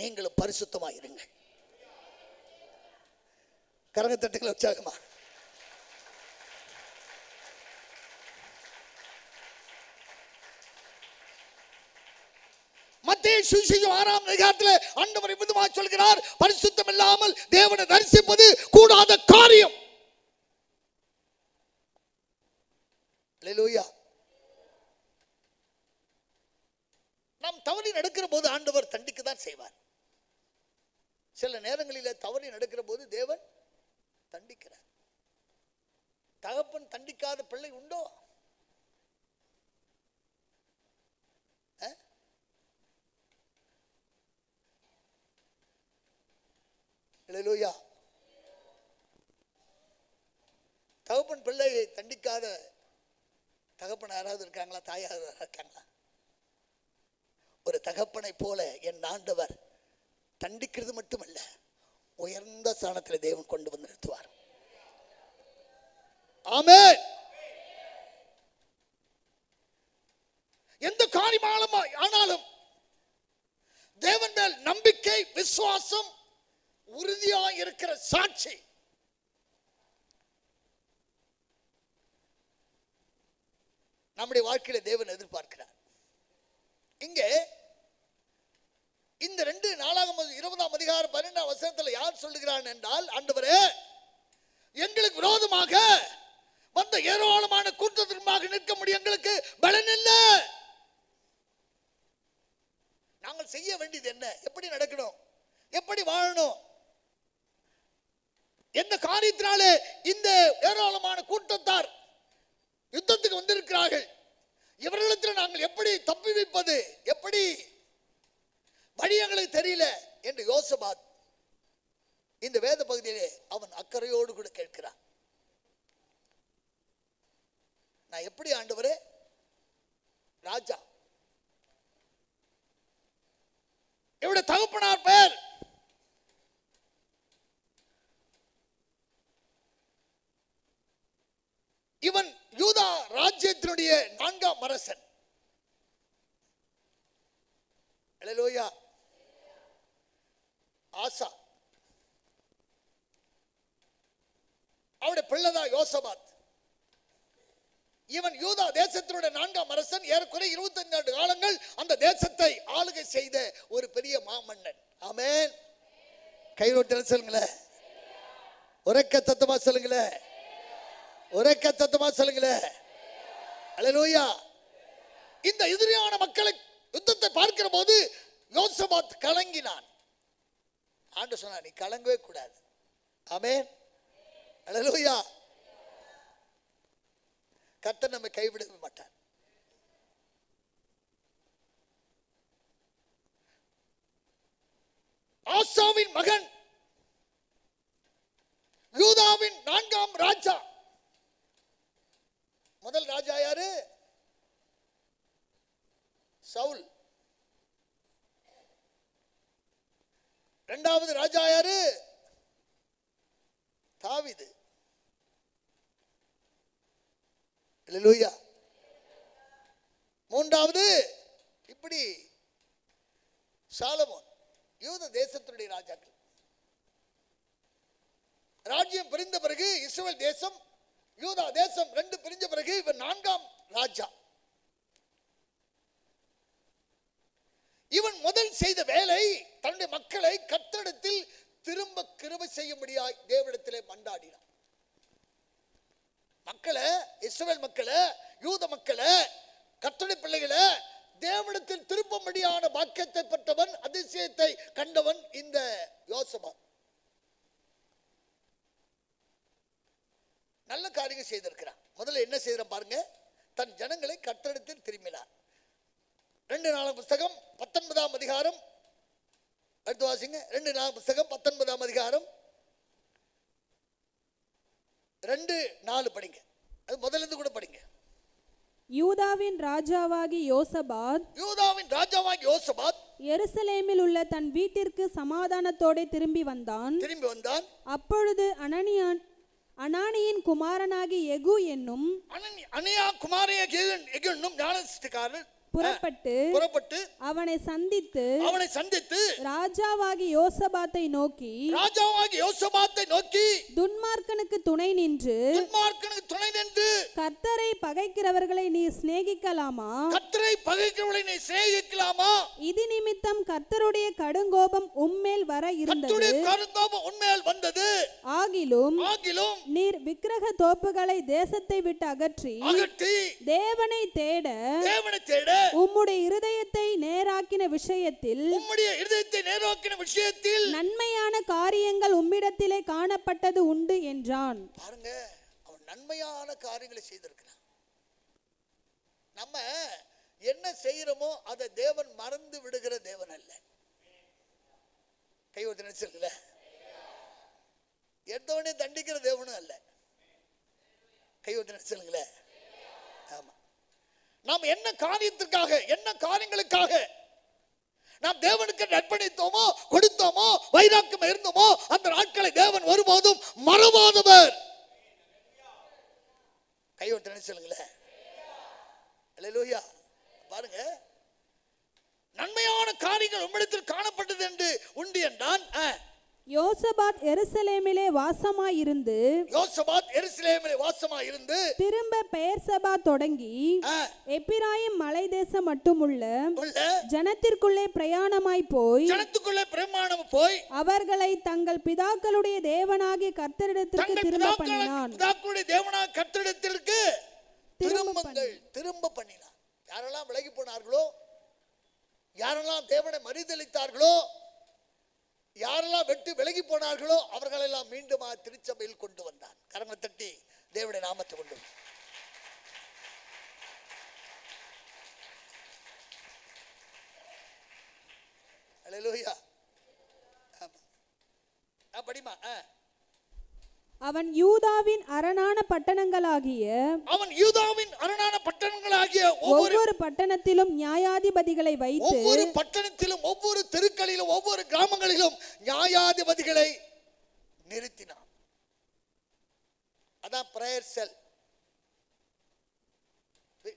நீங்களும் பரிசுத்தமாக இருங்கள். கரங்க தட்டுகளை உற்சாகமா. சுவிசேஷம் ஆறாம் அதிகாரத்தில் ஆண்டவர் விதமாக சொல்கிறார் பரிசுத்தம் இல்லாமல் தேவனை தரிசிப்பது கூடாத காரியம். லூயா நாம் தவறி நடக்கிற போது ஆண்டவர் தண்டிக்க தான் செய்வார். சில நேரங்களில் தவறி நடக்கிற போது தேவன் தண்டிக்கிறார். தகப்பன் தண்டிக்காத பிள்ளை உண்டோ? அஹ்? தகப்பன் பிள்ளையை தண்டிக்காத தகப்பன் யாராவது இருக்காங்களா? தாயாவது இருக்காங்களா? ஒரு தகப்பனை போல என் ஆண்டவர் தண்டிக்கிறது மட்டுமல்ல உயர்ந்த ஸ்தானத்தில் தேவன் கொண்டு வந்து நிறுத்துவார். ஆமே எந்த காரியமாலும் ஆனாலும் தேவன் மேல் நம்பிக்கை விசுவாசம் உறுதியா இருக்கிற சாட்சி நம்முடைய வாழ்க்கையில தேவன் எதிர்பார்க்கிறார். இங்கே இந்த ரெண்டு நாளாக இருபதாம் அதிகாரம் பன்னெண்டாம் வசனத்தில் யார் சொல்லுகிறான் என்றால் ஆண்டவரே எங்களுக்கு விரோதமாக வந்த ஏராளமான கூட்டத்திற்காக நிற்க முடியும் எங்களுக்கு பலன் இல்லை. நாங்கள் செய்ய வேண்டியது என்ன? எப்படி நடக்கணும்? எப்படி வாழணும்? எந்த காரியத்தினாலே இந்த ஏராளமான கூட்டத்தார் யுத்தத்துக்கு வந்திருக்கிறார்கள்? இவர்களிடத்தில் நாங்கள் எப்படி தப்பி வைப்பது எப்படி வழி எங்களுக்கு தெரியல என்று யோசபாத் இந்த வேத பகுதியிலே அவன் அக்கறையோடு கூட கேட்கிறான். நான் எப்படி ஆண்டவரே ராஜா இவருடைய தகப்பனார் பெயர் இவன் யூதா ராஜ்யத்தினுடைய நான்காம் அரசன். அல்லேலூயா ஆசா. அவருடைய பிள்ளைதான் யோசபாத். இவன் யூதா தேசத்தினுடைய நான்காம் அரசன். ஏறக்குறைய இருபத்தஞ்சு ஆண்டு காலங்கள் அந்த தேசத்தை ஆளுகை செய்த ஒரு பெரிய மாமன்னன். ஆமேன். கை சொல்லுங்களேன். உறக்க தத்தமா சொல்லுங்களேன். ஒரே கத்தமா சொல்லுங்களேன் அல்லேலூயா இந்த எதிரியான மக்களை யுத்தத்தை பார்க்கிற போது யோசபாத் கலங்கினான். ஆண்டு சொன்னா நீ கலங்கவே கூடாது. ஆமே அல்லேலூயா கத்த நம்ம கைவிடவே மாட்டார். ஆசாவின் மகன் யூதாவின் நான்காம் ராஜா முதல் ராஜா யாரு? சவுல். இரண்டாவது ராஜா யாரு? தாவிது. லூயா மூன்றாவது இப்படி சாலமோன் யூத தேசத்தினுடைய ராஜாக்கள். ராஜ்யம் பிரிந்த பிறகு இஸ்ரேல் தேசம் யூதா தேசம் ரெண்டு பிரிஞ்ச பிறகு இவன் நான்காம் ராஜா. இவன் முதல் செய்த வேலை தன்னுடைய மக்களை கத்தடத்தில் திரும்ப கிருபை செய்யும்படியாய் தேவனிடத்திலே மண்டாடினான் மக்களை இஸ்ரேல் மக்களை யூத மக்களை கத்தடை பிள்ளைகளை தேவனத்தில் திரும்பும்படியான பாக்கியத்தை பெற்றவன் அதிசயத்தை கண்டவன் இந்த யோசபா நல்ல காரியங்கள் செய்திருக்கிறான். முதல்ல என்ன செய்கிறான் பாருங்க. தன் ஜனங்களை கத்தடத்தில் திரும்பினார். ரெண்டு நாளாம் புஸ்தகம் பத்தொன்பதாம் அதிகாரம் அடுத்து வாசிங்க. ரெண்டு நாள் புஸ்தகம் பத்தொன்பதாம் அதிகாரம் ரெண்டு நாலு படிங்க. அது முதல்ல இருந்து கூட படிங்க. யூதாவின் ராஜாவாகி யோசபாத் யூதாவின் ராஜாவாகி யோசபாத் எருசலேமில் உள்ள தன் வீட்டிற்கு சமாதானத்தோடே திரும்பி வந்தான். திரும்பி வந்தான். அப்பொழுது அனனியான் அனானியின் குமாரனாகி எகு என்னும் அனனி அனியா குமாரிய எகனும் புறப்பட்டு புறப்பட்டு அவனை சந்தித்து அவனை சந்தித்து ராஜாவாகி யோசபாத்தை நோக்கி ராஜாவாகி யோசபாத்தை நோக்கி துன்மார்க்கனுக்கு துணை நின்று துன்மார்க்கனுக்கு துணை நின்று கர்த்தரை பகைக்கிறவர்களை நீ சிநேகிக்கலாமா? கத்தரை பகைக்கிறவளை நீ சிநேகிக்கலாமா? இது நிமித்தம் கர்த்தருடைய கடுங்கோபம் உம்மேல் வர இருந்தது. கத்துடைய கருங்கோபம் உண்மையால் வந்தது. ஆகிலும் ஆகிலும் நீர் விக்கிரக தோப்புகளை தேசத்தை விட்டு அகற்றி அகற்றி தேவனை தேட தேவனை தேட உம்முடைய இருதயத்தை நேராக்கின விஷயத்தில் உம்முடைய இருதயத்தை நேரோக்கின விஷயத்தில் நன்மையான காரியங்கள் உம்மிடத்திலே காணப்பட்டது உண்டு என்றான். பாருங்க அவன் நன்மையான காரியங்களை செய்திருக்கிறான் நம்ம என்ன செய்யறோமோ அதை தேவன் மறந்து விடுகிற தேவன் அல்ல. கைவத்து நினைச்சிருக்கல எடுத்தவனே தண்டிக்கிற தேவனும் அல்ல. கைவத்து நினைச்சிருங்களே ஆமா நாம் என்ன காரியத்திற்காக என்ன காரியங்களுக்காக நாம் தேவனுக்கு நற்பணித்தோமோ கொடுத்தோமோ வைராக்கியம் இருந்தோமோ அந்த நாட்களை தேவன் ஒருபோதும் மறவாதவர். கைவிட்டு நினைச்சுங்களேன் லூயா பாருங்க. நன்மையான காரியங்கள் உம்மிடத்தில் காணப்பட்டது என்று உண்டு என்றான். ஆ. யோசபாத் எருசலேமிலே வாசமாயிருந்து யோசபாத் எருசலேமிலே வாசமா இருந்து திரும்ப பெயர்சபா தொடங்கி ஆ, எப்பிராயிம் மலை தேசம் மட்டுமுள்ள ஜனத்திற்குள்ளே பிரயாணமாய் போய் ஜனத்துக்குள்ளே பிரமாணம் போய் அவர்களை தங்கள் பிதாக்களுடைய தேவனாகிய கர்த்தரிடத்திற்கு திரும்ப பண்ணினான். பிதாக்களுடைய தேவனா கத்திடத்திற்கு திரும்ப திரும்பங்கள் திரும்ப பண்ணினார் யாரெல்லாம் விலகி போனார்களோ யாரெல்லாம் தேவனை மறுதளித்தார்களோ யாரெல்லாம் வெட்டு விலகி போனார்களோ அவர்களெல்லாம் மீண்டும் திருச்சபையில் கொண்டு வந்தான் கரங்களை தட்டி தேவனுடைய நாமத்தை கொண்டு வந்தான். ஆமா. ஆ, படிமா? ஆ. அவன் யூதாவின் அரணான பட்டணங்களாகிய அவன் யூதாவின் அரணான பட்டணங்களாகிய ஒவ்வொரு பட்டணத்திலும் நியாயாதிபதிகளை வைத்து ஒவ்வொரு பட்டணத்திலும் ஒவ்வொரு தெருக்களிலும் ஒவ்வொரு கிராமங்களிலும் நியாயாதிபதிகளை நிறுத்தினான். அதான் பிரேயர் செல்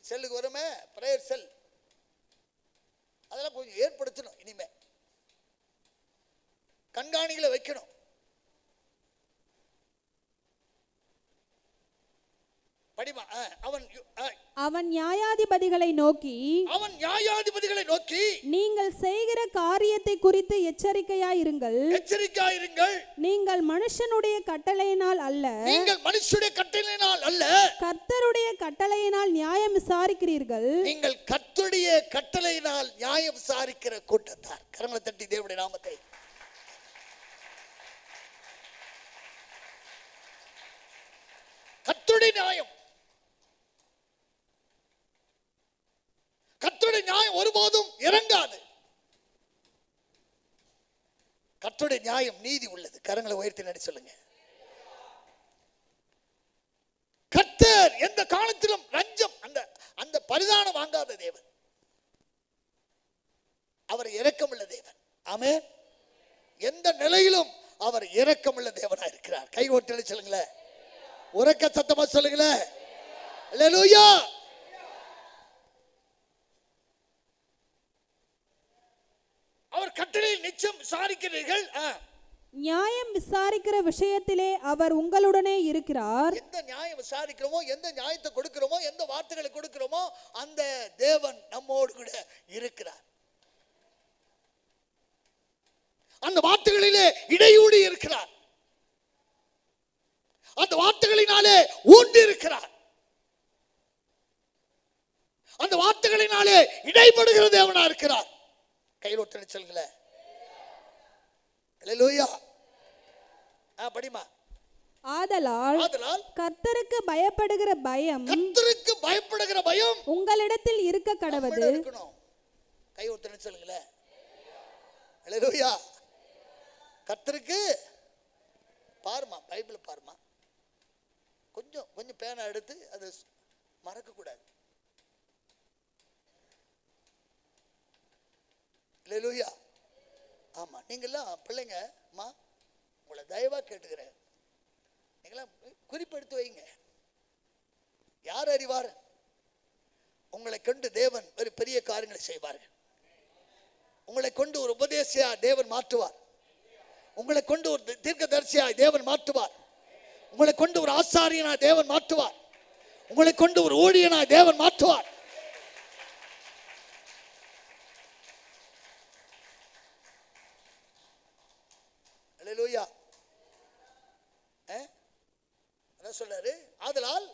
செல்லுக்கு வருமே? பிரேயர் செல் அதெல்லாம் கொஞ்சம் ஏற்படுத்தணும் இனிமே. கண்காணிகளை வைக்கணும். படிமா அவன் நியாயாதிபதிகளை நோக்கி அவன் நியாயாதிபதிகளை நோக்கி நீங்கள் செய்கிற காரியத்தை குறித்து எச்சரிக்கையாயிருங்கள். எச்சரிக்கையாயிருங்கள். நீங்கள் மனுஷனுடைய கட்டளையினால் அல்ல. நீங்கள் மனுஷனுடைய கட்டளையினால் அல்ல. கர்த்தருடைய கட்டளையினால் நியாயம் விசாரிக்கிறீர்கள். நீங்கள் கர்த்தருடைய கட்டளையினால் நியாயம் விசாரிக்கிற கூட்டத்தார். கரங்களை தட்டி தேவனுடைய நாமத்தை. கர்த்தருடைய நியாயம். கர்த்தருடைய நியாயம் ஒருபோதும் இறங்காது. கர்த்தருடைய நியாயம் நீதி உள்ளது. கரங்களை உயர்த்தி நடி சொல்லுங்க. கர்த்தர் எந்த காலத்திலும் ரஞ்சம் அந்த அந்த பரிதானம் வாங்காத தேவன். அவர் இரக்கமுள்ள தேவன். ஆமே எந்த நிலையிலும் அவர் இரக்கமுள்ள தேவனா இருக்கிறார். கை ஓட்டி சொல்லுங்களேன். உறக்க சத்தமா சொல்லுங்களேன் அல்லேலூயா அவர் கட்டளையில் நிச்சயம் விசாரிக்கிறீர்கள் ஆ. நியாயம் விசாரிக்கிற விஷயத்திலே அவர் உங்களுடனே இருக்கிறார். எந்த நியாயம் விசாரிக்கிறோமோ எந்த நியாயத்தை கொடுக்கிறோமோ எந்த வார்த்தைகளை கொடுக்கிறோமோ அந்த தேவன் நம்மோடு கூட இருக்கிறார். அந்த வார்த்தைகளிலே இடையூடி இருக்கிறார். அந்த வார்த்தைகளினாலே ஊண்டு இருக்கிறார். அந்த வார்த்தைகளினாலே இடைப்படுகிற தேவனா இருக்கிறார். கையில் ஒட்டணி சொல்லுங்களேன் படிமா ஆதலால் கர்த்தருக்கு பயப்படுகிற பயம் கர்த்தருக்கு பயப்படுகிற பயம் உங்களிடத்தில் இருக்க கடவது. கை ஒருத்தர் சொல்லுங்களேன். அல்லேலூயா கர்த்தருக்கு பாருமா பைபிள் பாருமா கொஞ்சம் கொஞ்சம் பேனா எடுத்து அது மறக்க கூடாது. அல்லேலூயா ஆமா நீங்கெல்லாம் பிள்ளைங்க அம்மா உங்களை தயவா கேட்டுக்கிறேன். நீங்களாம் குறிப்பெடுத்து வைங்க. யார் அறிவார்? உங்களை கொண்டு தேவன் ஒரு பெரிய காரியங்களை செய்வார்கள் உங்களை கொண்டு ஒரு உபதேசியா தேவன் மாற்றுவார். உங்களை கொண்டு ஒரு தீர்க்கதரிசியாய் தேவன் மாற்றுவார். உங்களை கொண்டு ஒரு ஆசாரியனாய் தேவன் மாற்றுவார். உங்களை கொண்டு ஒரு ஊழியனாய் தேவன் மாற்றுவார் அல்லேலூயா ஆ? அதான் சொல்றாரு? ஆதலால்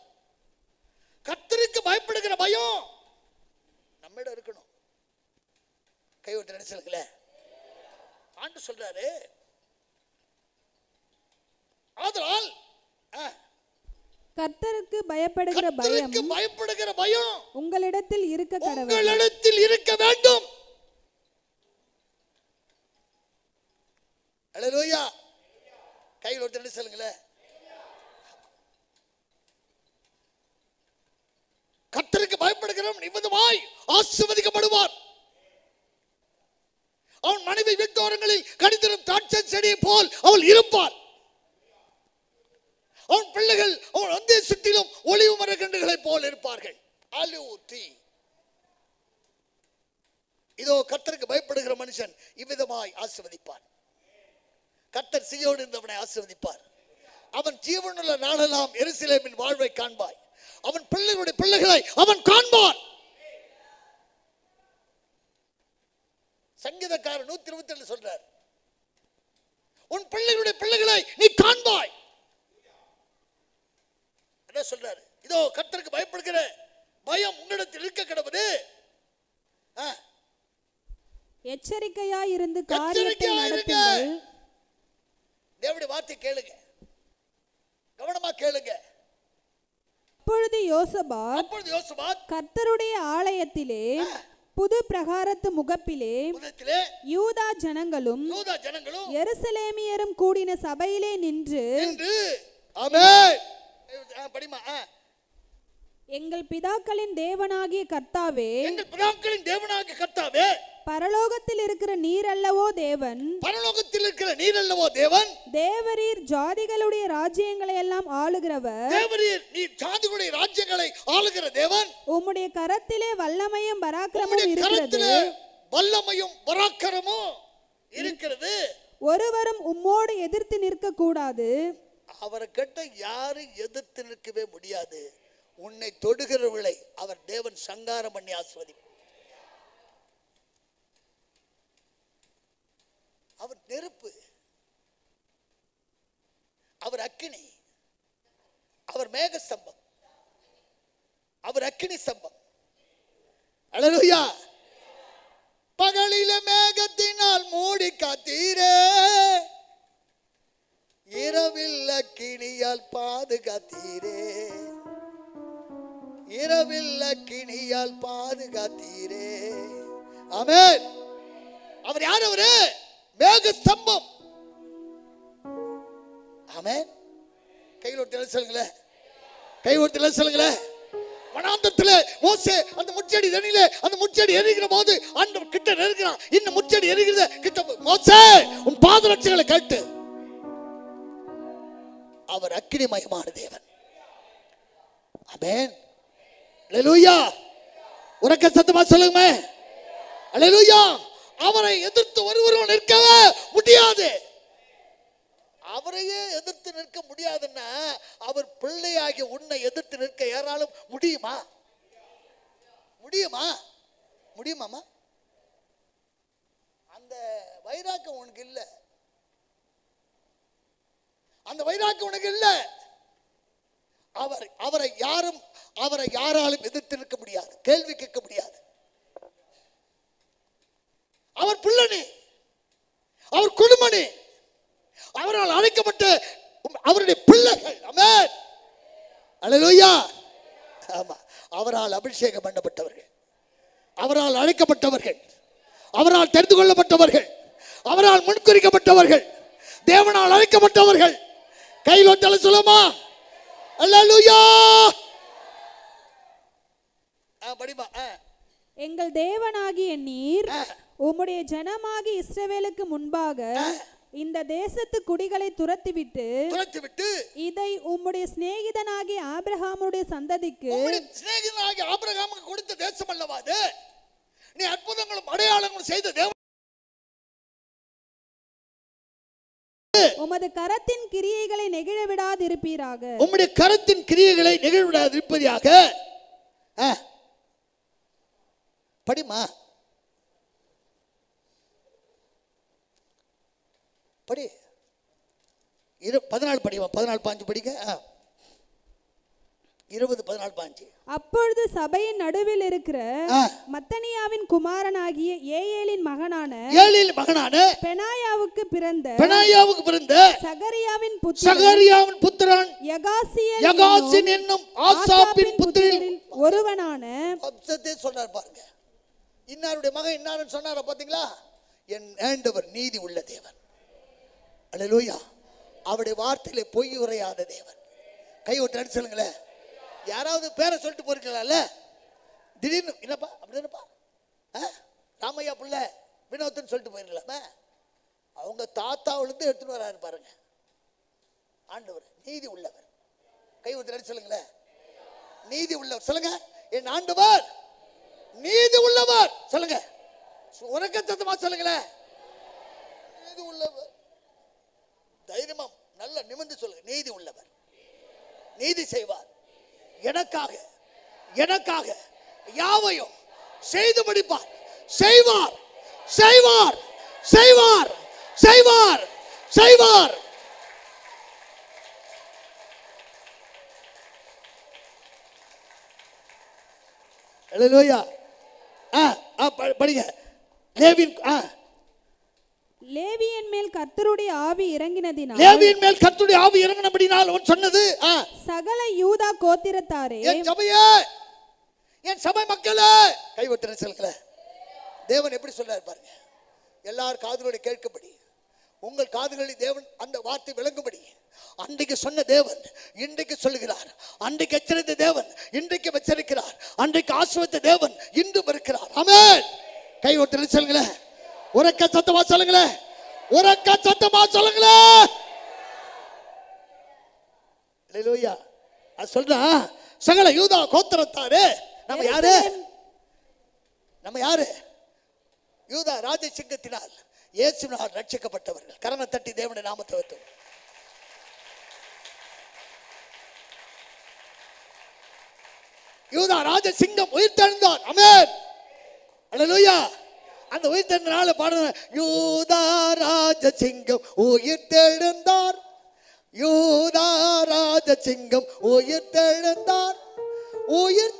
கர்த்தருக்கு பயப்படுகிற பயம் நம்மிடம் இருக்கணும். கை விட்டு நினைச்சலுங்களே ஆண்டு சொல்றாரு ஆதலால் ஆ, கர்த்தருக்கு பயப்படுகிற பயம் பயப்படுகிற பயம் உங்களிடத்தில் இருக்க கடவது உங்களிடத்தில் இருக்க வேண்டும். அல்லேலூயா கை விட்டு நினைச்சலுங்களேன் கர்த்தருக்கு பயப்படுகிறவன் இவ்விதமாய் ஆசிர்வதிக்கப்படுவார். அவன் மனைவி வீட்டோரங்களில் கடிதரும் திராட்சை செடியை போல் அவள் இருப்பாள். அவன் பிள்ளைகள் அவன் வந்து சுற்றிலும் ஒளிவு மரக்கன்றுகளைப் போல் இருப்பார்கள். ஆலிவ் தீ இதோ கர்த்தருக்கு பயப்படுகிற மனுஷன் இவ்விதமாய் ஆசிர்வதிப்பார். கர்த்தர் சீயோடு இருந்தவனை ஆசிர்வதிப்பார். அவன் ஜீவனுள்ள நாளெல்லாம் எருசலேமின் வாழ்வை காண்பாய். அவன் பிள்ளைகளுடைய பிள்ளைகளை அவன் காண்பான். சங்கீதக்காரர் நூத்தி இருபத்தி ஏழு சொல்றார் உன் பிள்ளைகளுடைய பிள்ளைகளை நீ காண்பாய். என்ன சொல்றாரு? இதோ கர்த்தருக்கு பயப்படுகிற பயம் உன்னிடத்தில் இருக்க கிடவது ஆ, எச்சரிக்கையாயிருந்து காரியத்தை. நடத்துங்கள். தேவனுடைய வார்த்தை கேளுங்க. கவனமா கேளுங்க. அப்பொழுது யோசபாத் அப்பொழுது யோசபாத் கர்த்தருடைய ஆலயத்திலே புது பிரகாரத்து முகப்பிலே யூதா ஜனங்களும் எருசலேமியரும் கூடின சபையிலே நின்று படிமா. எங்கள் பிதாக்களின் தேவனாகிய கர்த்தாவே எங்கள் பிதாக்களின் தேவனாகிய கர்த்தாவே பரலோகத்தில் இருக்கிற நீர் அல்லவோ தேவன் பரலோகத்தில் இருக்கிற நீர் அல்லவோ தேவன் தேவரீர் ஜாதிகளுடைய ராஜ்யங்களை எல்லாம் ஆளுகிறவர். தேவரீர் நீ சாதிகளுடைய ராஜ்யங்களை ஆளுகிற தேவன். உம்முடைய கரத்திலே வல்லமையும் பராக்கிரமும் இருக்கிறது. வல்லமையும் பராக்கிரமும் இருக்கிறது. ஒருவரும் உம்மோடு எதிர்த்து நிற்க கூடாது அவரை கிட்ட யாரும் எதிர்த்து நிற்கவே முடியாது. உன்னை தொடுகிறவர்களை அவர் தேவன் சங்காரம் பண்ணி ஆஸ்வதிப்பார். அவர் நெருப்பு அவர் அக்கினி அவர் மேக ஸ்தம்பம் அவர் அக்கினி ஸ்தம்பம். அழலுயா பகலில மேகத்தினால் மூடி காத்தீரே. இரவில் அக்கினியால் பாதுகாத்தீரே. இரவில் கிணியால் பாதுகாத்தீரே. அமேன் அவர் யார் அவரு? மேக ஸ்தம்பம். அமேன் கையில் ஒருத்தர் சொல்லுங்களேன் கை ஒருத்தர் சொல்லுங்களேன் வனாந்தத்தில் மோசே அந்த முச்செடி தண்ணியில அந்த முச்செடி எரிகிற போது அந்த கிட்ட நெருக்கிறான் இன்னும் முச்செடி எரிகிறத கிட்ட மோசே உன் பாதரட்சைகளை கேட்டு. அவர் அக்கினிமயமான தேவன். அமேன் அலலூயா உறக்க சத்தமா சொல்லுங்க அலலூயா அவரை எதிர்த்து ஒருவரும் நிற்கவே முடியாது. அவரையே எதிர்த்து நிற்க முடியாதுன்னா அவர் பிள்ளையாகிய உன்னை எதிர்த்து நிற்க யாராலும் முடியுமா? முடியுமா? முடியுமாமா அந்த வைராக்கம் உனக்கு இல்லை. அந்த வைராக்கம் உனக்கு இல்லை. அவர் அவரை யாரும் அவரை யாராலும் எதிர்த்து நிற்க முடியாது. கேள்வி கேட்க முடியாது. அவர் பிள்ளனே. அவர் குடும்பனே. அவரால் அழைக்கப்பட்ட அவருடைய பிள்ளைகள். அமேன் அல்லேலூயா ஆமா. அவரால் அபிஷேகம் பண்ணப்பட்டவர்கள். அவரால் அழைக்கப்பட்டவர்கள். அவரால் தெரிந்து கொள்ளப்பட்டவர்கள். அவரால் முன்குறிக்கப்பட்டவர்கள். தேவனால் அழைக்கப்பட்டவர்கள். கையில் வந்தாலும் சொல்லுமா? அல்லேலூயா எங்கள் தேவனாகிய நீர். உம்முடைய ஜனமாகி இஸ்ரவேலுக்கு முன்பாக இந்த தேசத்து குடிகளை துரத்திவிட்டு துரத்தி விட்டு இதை உம்முடைய சிநேகிதனாகிய ஆபிரகாமுடைய சந்ததிக்கு உம்முடைய சிநேகிதனாகிய ஆபிரகாமுக்கு கொடுத்த தேசம் அல்லவா அது? நீ அற்புதங்களும் அடையாளங்களும் செய்த தேவன் உமது கரத்தின் கிரியைகளை நெகிழ விடாதிருப்பீராக உம்முடைய கரத்தின் கிரியைகளை நிகழ்விடாதிருப்பதாக ஆ. படிமா படி. இரு பதினாலு படிமா பதினாலு பாஞ்சு படிக்க. இருபது பதினாலு பாஞ்சு அப்பொழுது சபையின் நடுவில் இருக்கிற. மத்தனியாவின் குமாரனாகிய ஏயேலின் மகனான ஏழில் மகனான பெனாயாவுக்கு பிறந்த பெனாயாவுக்கு பிறந்த சகரியாவின் புத்திரன் சகரியாவின் புத்திரன் யகாசியல் யகாசின் என்னும் ஆசாப்பின் புத்திரில் ஒருவனான வம்சத்தை சொன்னார் பாருங்க. இன்னாருடைய மகன் இன்னாருன்னு சொன்னார பாத்தீங்களா? என் ஆண்டவர் நீதி உள்ள தேவன். அல்லேலூயா அவருடைய வார்த்தையில பொய் உரையாத தேவன். கை ஒட்டு சொல்லுங்களேன். யாராவது பேரை சொல்லிட்டு போயிருக்கலாம்ல? திடீர்னு என்னப்பா அப்படி என்னப்பா ஆ? ராமையா பிள்ளை வினோத்துன்னு சொல்லிட்டு போயிருக்கலாமே. அவங்க தாத்தாவிலிருந்து எடுத்துட்டு வராரு பாருங்க. ஆண்டவர் நீதி உள்ளவர். கை ஒத்து சொல்லுங்களேன். நீதி உள்ளவர். சொல்லுங்க. என் ஆண்டவர் நீதி உள்ளவர். சொல்லுங்க. உனக்கு சத்தமா சொல்லுங்களேன். நீதி உள்ளவர். தைரியமா நல்ல நிமிர்ந்து சொல்லுங்க. நீதி உள்ளவர். நீதி செய்வார். எனக்காக எனக்காக யாவையும் செய்து முடிப்பார். செய்வார் செய்வார் செய்வார் செய்வார் செய்வார். அல்லேலூயா ஆ ஆ படிங்க. லேவின் ஆ. லேவியன் மேல் கர்த்தருடைய ஆவி இறங்கினதினால் லேவியின் மேல் கர்த்தருடைய ஆவி இறங்கினபடினால் அவன் சொன்னது சகல யூதா கோத்திரத்தாரே என் சபையே என் சபை மக்களே. கைவத்திர சொல்லுங்கள தேவன் எப்படி சொல்றாரு பாருங்க. எல்லார் காதுகளை கேட்கபடி உங்கள் காதுகளில் தேவன் அந்த வார்த்தை விளங்கும்படி அன்றைக்கு சொன்ன தேவன் இன்றைக்கு சொல்லுகிறார். அன்றைக்கு எச்சரித்த தேவன் இன்றைக்கு எச்சரிக்கிறார். அன்றைக்கு ஆசிர்வத்த தேவன் இன்றும் இருக்கிறார். ஆமென். கை ஒருத்தர் சொல்லுங்களேன் உறக்க சத்தமா சொல்லுங்களேன் உறக்க சத்தமா சொல்லுங்களேன் சொல்றா சகல யூதா கோத்திரத்தாரு நம்ம யாரு? நம்ம யாரு? யூதா ராஜசிங்கத்தினால் இயேசுவினால் ரட்சிக்கப்பட்டவர்கள். கரண தட்டி தேவனுடைய நாமத்தை வைத்து யூதா ராஜசிங்கம் உயிர்த்தெழுந்தார் அமேன் அல்லேலூயா அந்த உயிர்த்தெழுந்தனால பாடுற யூதா ராஜசிங்கம் உயிர்த்தெழுந்தார் யூதா ராஜசிங்கம் உயிர்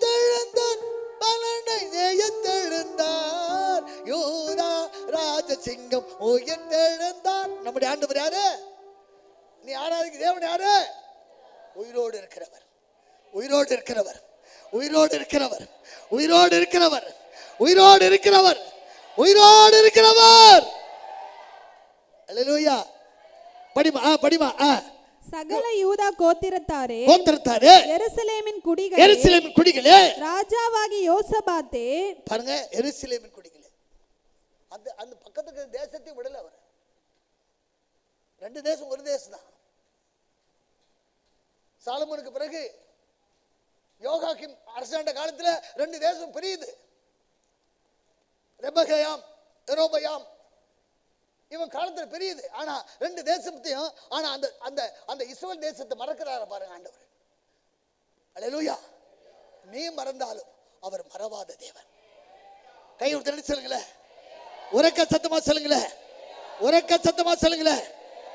தெழுந்தார். பலனை நேயத்தெழுந்தார் யூதா ராஜசிங்கம் உயிர்த்தெழுந்தார் நம்முடைய ஆண்டவர் யாரு? நீ ஆராதிக்கு தேவன் யாரு? உயிரோடு இருக்கிறவர். உயிரோடு இருக்கிறவர். உயிரோடு இருக்கிறவர். உயிரோடு இருக்கிறவர். உயிரோடு இருக்கிறவர். உயிரோடு இருக்கிறவர். அல்லேலூயா. படிமா ஆ படிமா ஆ. சகல யூதா கோத்திரத்தாரே கோத்திரத்தாரு. எருசலேமின் குடிகளே எருசலேமின் குடிகளே. ராஜாவாகி யோசபாத்தே. பாருங்க எருசலேமின் குடிகளே. அந்த அந்த பக்கத்துக்கு தேசத்தையும் விடல அவர். ரெண்டு தேசம் ஒரு தேசம் தான் சாலமோனுக்கு பிறகு யோகாக்கிம் அரசாண்ட காலத்துல ரெண்டு தேசம் பிரியுது. ரெபகயாம் எரோபயாம் இவன் காலத்தில் பெரியது. ஆனால் ரெண்டு தேசத்தையும் ஆனால் அந்த அந்த அந்த இஸ்ரேல் தேசத்தை மறக்கிறாரு பாருங்க ஆண்டவர். அலையலூயா. நீ மறந்தாலும் அவர் மறவாத தேவன். கை விட்டு சொல்லுங்களேன். உறக்க சத்தமா சொல்லுங்களேன். உறக்க சத்தமா சொல்லுங்களேன்.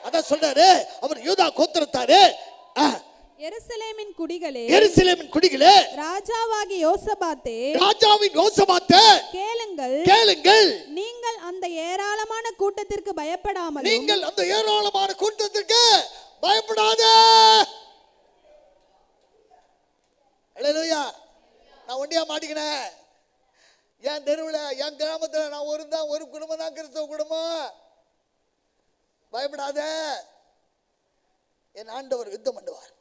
அதான் சொல்றாரு. அவர் யூதா கோத்திரத்தாரு. ஆ, எருசலேமின் குடிகளே எருசலேமின் குடிகளே. ராஜாவாகி யோசபாத்தே ராஜாவின் யோசபாத்த. கேளுங்கள். கேளுங்கள். நீங்கள் அந்த ஏராளமான கூட்டத்திற்கு பயப்படாமலும் நீங்கள் அந்த ஏராளமான கூட்டத்திற்கு பயப்படாத. நான் ஒண்டியா மாட்டிக்கினேன் என் தெருவில் என் கிராமத்தில் நான் ஒரு தான் ஒரு குடும்பம் தான் கிறிஸ்தவ குடும்பம். பயப்படாத. என் ஆண்டவர் யுத்தம் பண்ணுவார்.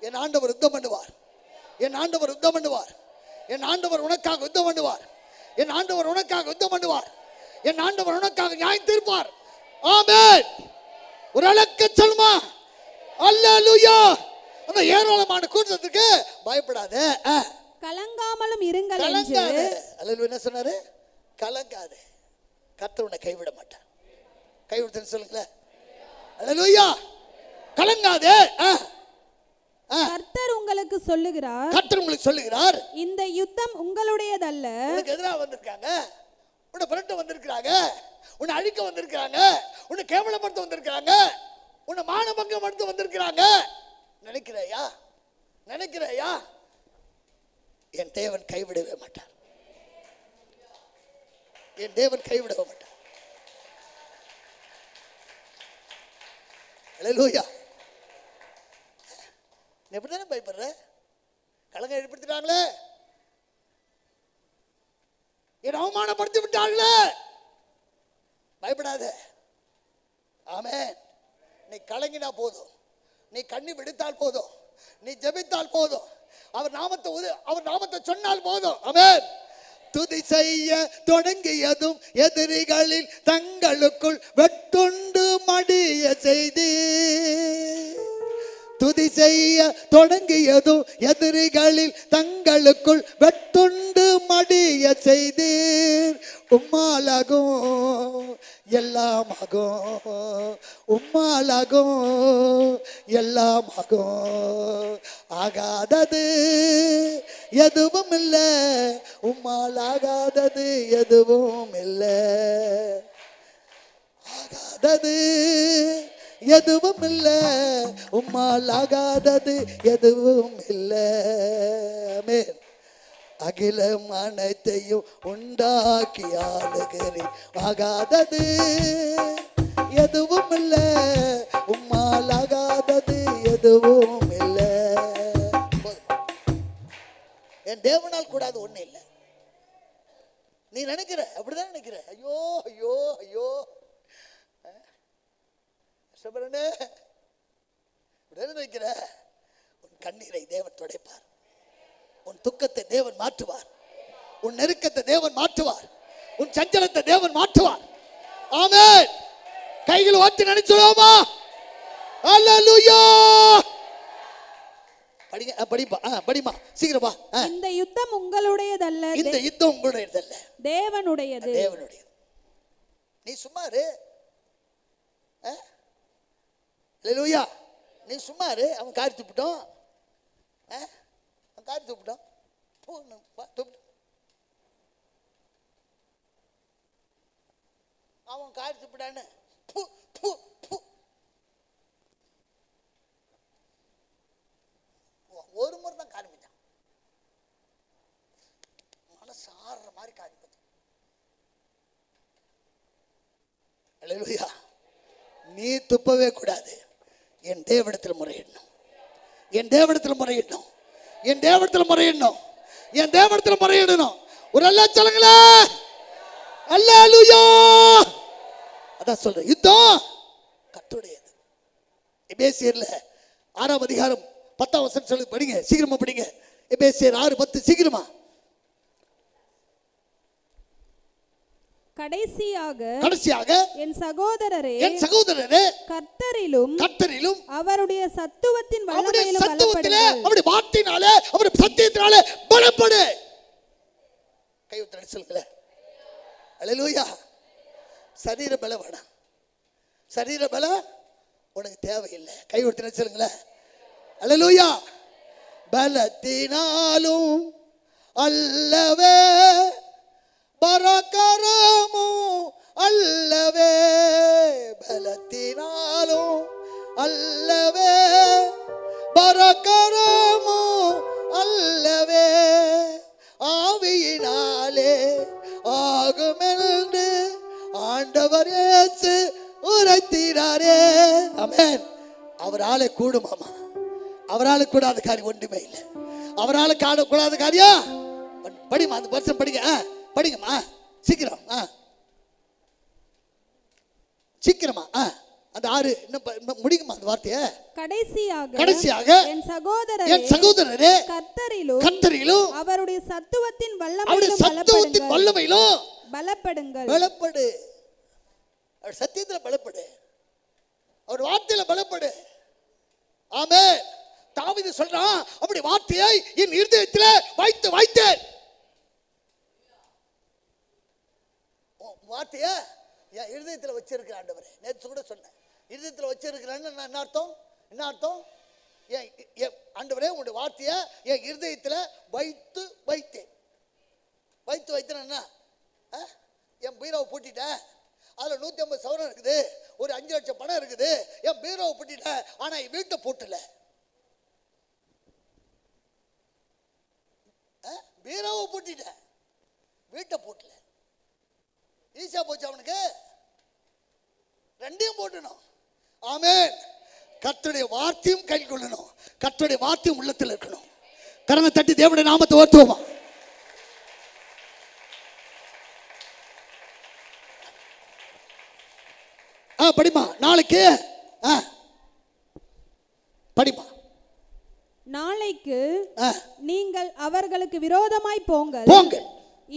என் ஆண்டவர் யுத்தம் பண்ணுவார். என் ஆண்டவர் யுத்தம் பண்ணுவார். என் ஆண்டவர் உனக்காக யுத்தம் பண்ணுவார். என் ஆண்டவர் உனக்காக யுத்தம் பண்ணுவார். என் ஆண்டவர் உனக்காக நியாயம் தீர்ப்பார். ஆமென். ஒரு அளக்க சொல்லுமா? அல்லேலூயா. அந்த ஏராளமான கூட்டத்துக்கு பயப்படாத. கலங்காமலும் இருங்கள் கலங்காத. அல்லேலூயா என்ன சொன்னாரு? கலங்காத. கர்த்தர் உன்னை கைவிட மாட்டார். கைவிடுத்துன்னு சொல்லுங்களேன். அல்லேலூயா. கலங்காதே. ஆ. கர்த்தர் உங்களுக்கு சொல்லுகிறார். கர்த்தர் உங்களுக்கு சொல்லுகிறார். இந்த யுத்தம் உங்களுடையதல்ல. உனக்கு எதிராக வந்திருக்காங்க. உன்னை புரட்ட வந்திருக்கிறாங்க. உன்னை அழிக்க வந்திருக்கிறாங்க. உன்னை கேவலப்படுத்த வந்திருக்கிறாங்க. உன்னை மானபங்கம் எடுத்து வந்திருக்கிறாங்க. நினைக்கிறையா? நினைக்கிறையா? என் தேவன் கைவிடவே மாட்டார். என் தேவன் கைவிடவே மாட்டார். நீ எப்படி தானே பயப்படுற? கலங்க ஏற்படுத்திட்டாங்களே என்னை அவமானப்படுத்தி விட்டாங்களே பயப்படாத. ஆமே நீ கலங்கினா போதும். நீ கண்ணி விடுத்தால் போதும். நீ ஜெபித்தால் போதும். அவர் நாமத்தை உது- அவர் நாமத்தை சொன்னால் போதும். அமேன் துதி செய்ய தொடங்கியதும் எதிரிகளில் தங்களுக்குள் வெட்டுண்டு மடிய செய்தி துதி செய்ய தொடங்கியதும் எதிரிகளில் தங்களுக்குள் வெட்டுண்டு மடிய செய்தீர். உம்மாலாகும் எல்லாமாகும் உம்மாலாகும் எல்லாமாகும். ஆகாதது எதுவும் இல்லை உம்மால் ஆகாதது எதுவும் இல்லை. ஆகாதது எதுவும் இல்லை உம்மால் ஆகாதது எதுவும் இல்லை மேல் அகிலம் அனைத்தையும் உண்டாக்கி ஆளுகிறேன். ஆகாதது எதுவும் இல்லை உம்மால் ஆகாதது எதுவும் இல்லை என் தேவனால் கூடாது ஒண்ணு இல்லை. நீ நினைக்கிற? அப்படிதான் நினைக்கிற? ஐயோ ஐயோ ஐயோ. சுபரனே இப்படிதானே நினைக்கிற? உன் கண்ணீரை தேவன் துடைப்பார். உன் துக்கத்தை தேவன் மாற்றுவார். உன் நெருக்கத்தை தேவன் மாற்றுவார். உன் சஞ்சலத்தை தேவன் மாற்றுவார். ஆமென். கைகள் வாத்தி நினைச்சுடுவோமா அல்லேலூயா. படிங்க படிப்பா படிமா சீக்கிரம் வா. இந்த யுத்தம் உங்களுடையதல்ல. இந்த யுத்தம் உங்களுடையதல்ல. தேவனுடையது. தேவனுடையது. நீ சும்மா இரு. ஆ? லூயா நீ சும்மா அவன் காரி துப்பிட்டோம் ஆ? அவன் காரி துப்பிட்டான். போ துப்பிட்டான் அவன் காரி துப்பிட்டான்னு. பூ பூ பூ. ஒரு முறை தான் காரிமிச்சான் மனசு ஆடுற மாதிரி காரிமிச்சான் நீ துப்பவே கூடாது. என் தேவடத்தில் முறையிடணும். என் தேவடத்தில் முறையிடணும். என் தேவடத்தில் முறையிடணும். என் தேவடத்தில் முறையிடணும். ஒரு அல்ல சொல்லுங்களே. அல்லேலூயா. அதான் சொல்றேன். யுத்தம் கத்துடையது எபேசியர்ல ஆறாம் அதிகாரம் பத்தாம் வருஷம் சொல்லி படிங்க. சீக்கிரமா படிங்க. எபேசியர் ஆறு பத்து சீக்கிரமா. கடைசியாக கடைசியாக என் சகோதரரே என் சகோதரரே கர்த்தரிலும் கர்த்தரிலும் அவருடைய சத்துவத்தின் அவருடைய வல்லமையிலும் சத்துவத்திலே அவருடைய வார்த்தையினாலே அவருடைய சத்தியத்தினாலே பலப்படு. கைவிட்டு சொல்லுங்களேன் அல்லேலூயா சரீர பலம் வேணாம் சரீர பலம் உனக்கு தேவையில்லை. கைவிட்டு சொல்லுங்களேன் அல்லேலூயா பலத்தினாலும் அல்லவே பரகரமும் அல்லவே பலத்தினாலும் அல்லவே பரகரமும் அல்லவே ஆவியினாலே ஆகுமென்று ஆண்டவர் ஏசு உரைத்தினாரே. அமேன் அவரால் கூடுமாமா? அவரால் கூடாத காரியம் ஒன்றுமே இல்லை. அவரால் காணக்கூடாத காரியம்? படிமா அந்த வருஷம் படிக்க ஆ, படிங்கம்மா சீக்கிரம் ஆ. சீக்கிரமா ஆ. அந்த ஆறு இன்னும் முடிக்குமா அந்த வார்த்தையை? கடைசியாக கடைசியாக என் சகோதரரே என் சகோதரரே கர்த்தரிலும் கர்த்தரிலும் அவருடைய சத்துவத்தின் அவருடைய வல்லமையிலும் சத்துவத்தின் பலப்படுங்கள். வல்லமையிலும் பலப்படுங்கள். பலப்படு. அவர் சத்தியத்தில் பலப்படு. அவர் வார்த்தையில பலப்படு. ஆமே தாவீது சொல்றான் அப்படி வார்த்தையை என் இருதயத்தில் வைத்து வைத்தேன் உன் வார்த்தைய என் இருதயத்தில் வச்சிருக்கிற ஆண்டவரே. நேற்று கூட சொன்னேன். இருதயத்தில் வச்சிருக்கிறேன்னு நான் என்ன அர்த்தம்? என்ன அர்த்தம்? என் என் ஆண்டவரே உங்களுடைய வார்த்தையை என் இருதயத்தில் வைத்து வைத்தேன். வைத்து வைத்தேன் என்ன? ஆ? என் பீரோவை பூட்டிட்டேன். அதில் நூற்றி ஐம்பது சவரம் இருக்குது. ஒரு அஞ்சு லட்சம் பணம் இருக்குது. என் பீரோவை பூட்டிட்டேன். ஆனால் என் வீட்டை பூட்டல. ஆ? பீரோவை பூட்டிட்டேன். ஆமென். கர்த்தருடைய வார்த்தையும் கை கொள்ளணும். கர்த்தருடைய வார்த்தையும் உள்ளத்தில் இருக்கணும். கரங்களை தட்டி தேவனுடைய நாமத்தை ஓர்த்துவோமா ஆ படிமா நாளைக்கு ஆ. படிமா நாளைக்கு நீங்கள் அவர்களுக்கு விரோதமாய் போங்கள். போங்க.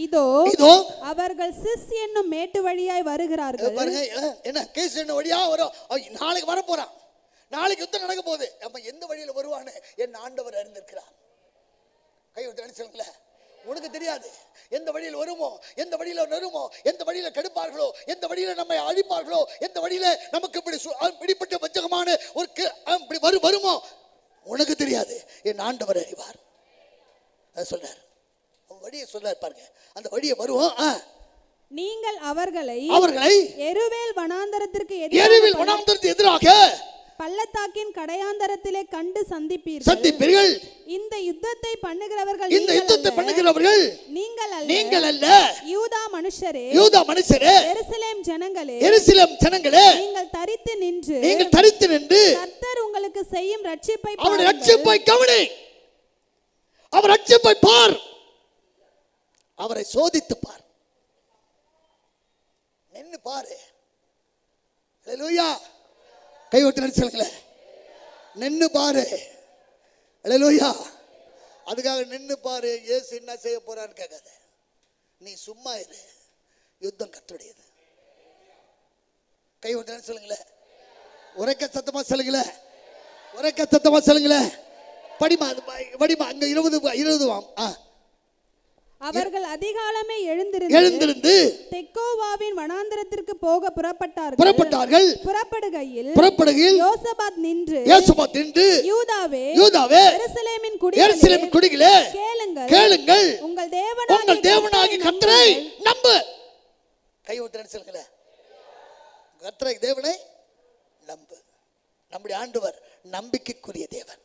இதோ இதோ அவர்கள் சிஸ் என்னும் மேட்டு வழியாய் வருகிறார்கள். பாருங்க என்ன கேஸ் என்ன வழியா வரும்? நாளைக்கு வர போறான் நாளைக்கு யுத்தம் நடக்க போகுது. அப்ப எந்த வழியில வருவான்னு என் ஆண்டவர் அறிந்திருக்கிறார். கை விட்டு அடிச்சுங்களேன் உனக்கு தெரியாது. எந்த வழியில் வருமோ எந்த வழியில வருமோ எந்த வழியில கெடுப்பார்களோ எந்த வழியில நம்மை அழிப்பார்களோ எந்த வழியில நமக்கு இப்படி இப்படிப்பட்ட வஞ்சகமான ஒரு இப்படி வரு வருமோ உனக்கு தெரியாது. என் ஆண்டவர் அறிவார். சொல்றார். வழியை சொல்றார் பாருங்க. அந்த வழியை வருவோம் ஆ. நீங்கள் அவர்களை அவர்களை எருவேல் வனாந்தரத்திற்கு எருவில் எதிராக வனாந்தரத்து எதிராக பள்ளத்தாக்கின் கடையாந்தரத்திலே கண்டு சந்திப்பீர்கள். சந்திப்பீர்கள். இந்த யுத்தத்தை பண்ணுகிறவர்கள் இந்த யுத்தத்தை. பண்ணுகிறவர்கள் நீங்கள் அல்ல. நீங்கள் அல்ல. யூதா மனுஷரே. யூதா மனுஷரே. எருசலேம் ஜனங்களே. எருசலேம் ஜனங்களே. நீங்கள் தரித்து நின்று நீங்கள் தரித்து நின்று கர்த்தர் உங்களுக்கு செய்யும் ரட்சிப்பை அவருடைய. ரட்சிப்பை கவனி. அவர் ரட்சிப்பை பார். அவரை சோதித்து பார். நின்று பாரு. அல்லேலூயா கை ஒட்டு சொல்லுங்களேன் நின்று பாரு. லூயா அதுக்காக நின்று பாரு. ஏசு என்ன செய்ய போறான்னு கேட்காத. நீ சும்மா இரு. யுத்தம் கத்துடையது. கை சொல்லுங்களேன் உரைக்க சத்தமா சொல்லுங்களேன் உரைக்க சத்தமா சொல்லுங்களேன் படிமா அது படிமா அங்க இருபது இருபது வாம். ஆ. அவர்கள் அதிகாலமே எழுந்திருந்து எழுந்திருந்து தெக்கோவாவின் வனாந்தரத்திற்கு போக புறப்பட்டார்கள். புறப்பட்டார்கள். புறப்படுகையில் புறப்படுகையில் யோசபாத் நின்று இயேசுபா நின்று யூதாவே யூதாவே எருசலேமின் எருசலேம் குடிகளே குடிகளே கேளுங்கள். கேளுங்கள். உங்கள் தேவனாகிய உங்கள் தேவனாகி கர்த்தரை. நம்பு. கை விட்டு சொல்லுங்களேன் கர்த்தரை தேவனை நம்பு. நம்முடைய ஆண்டவர் நம்பிக்கைக்குரிய தேவன்.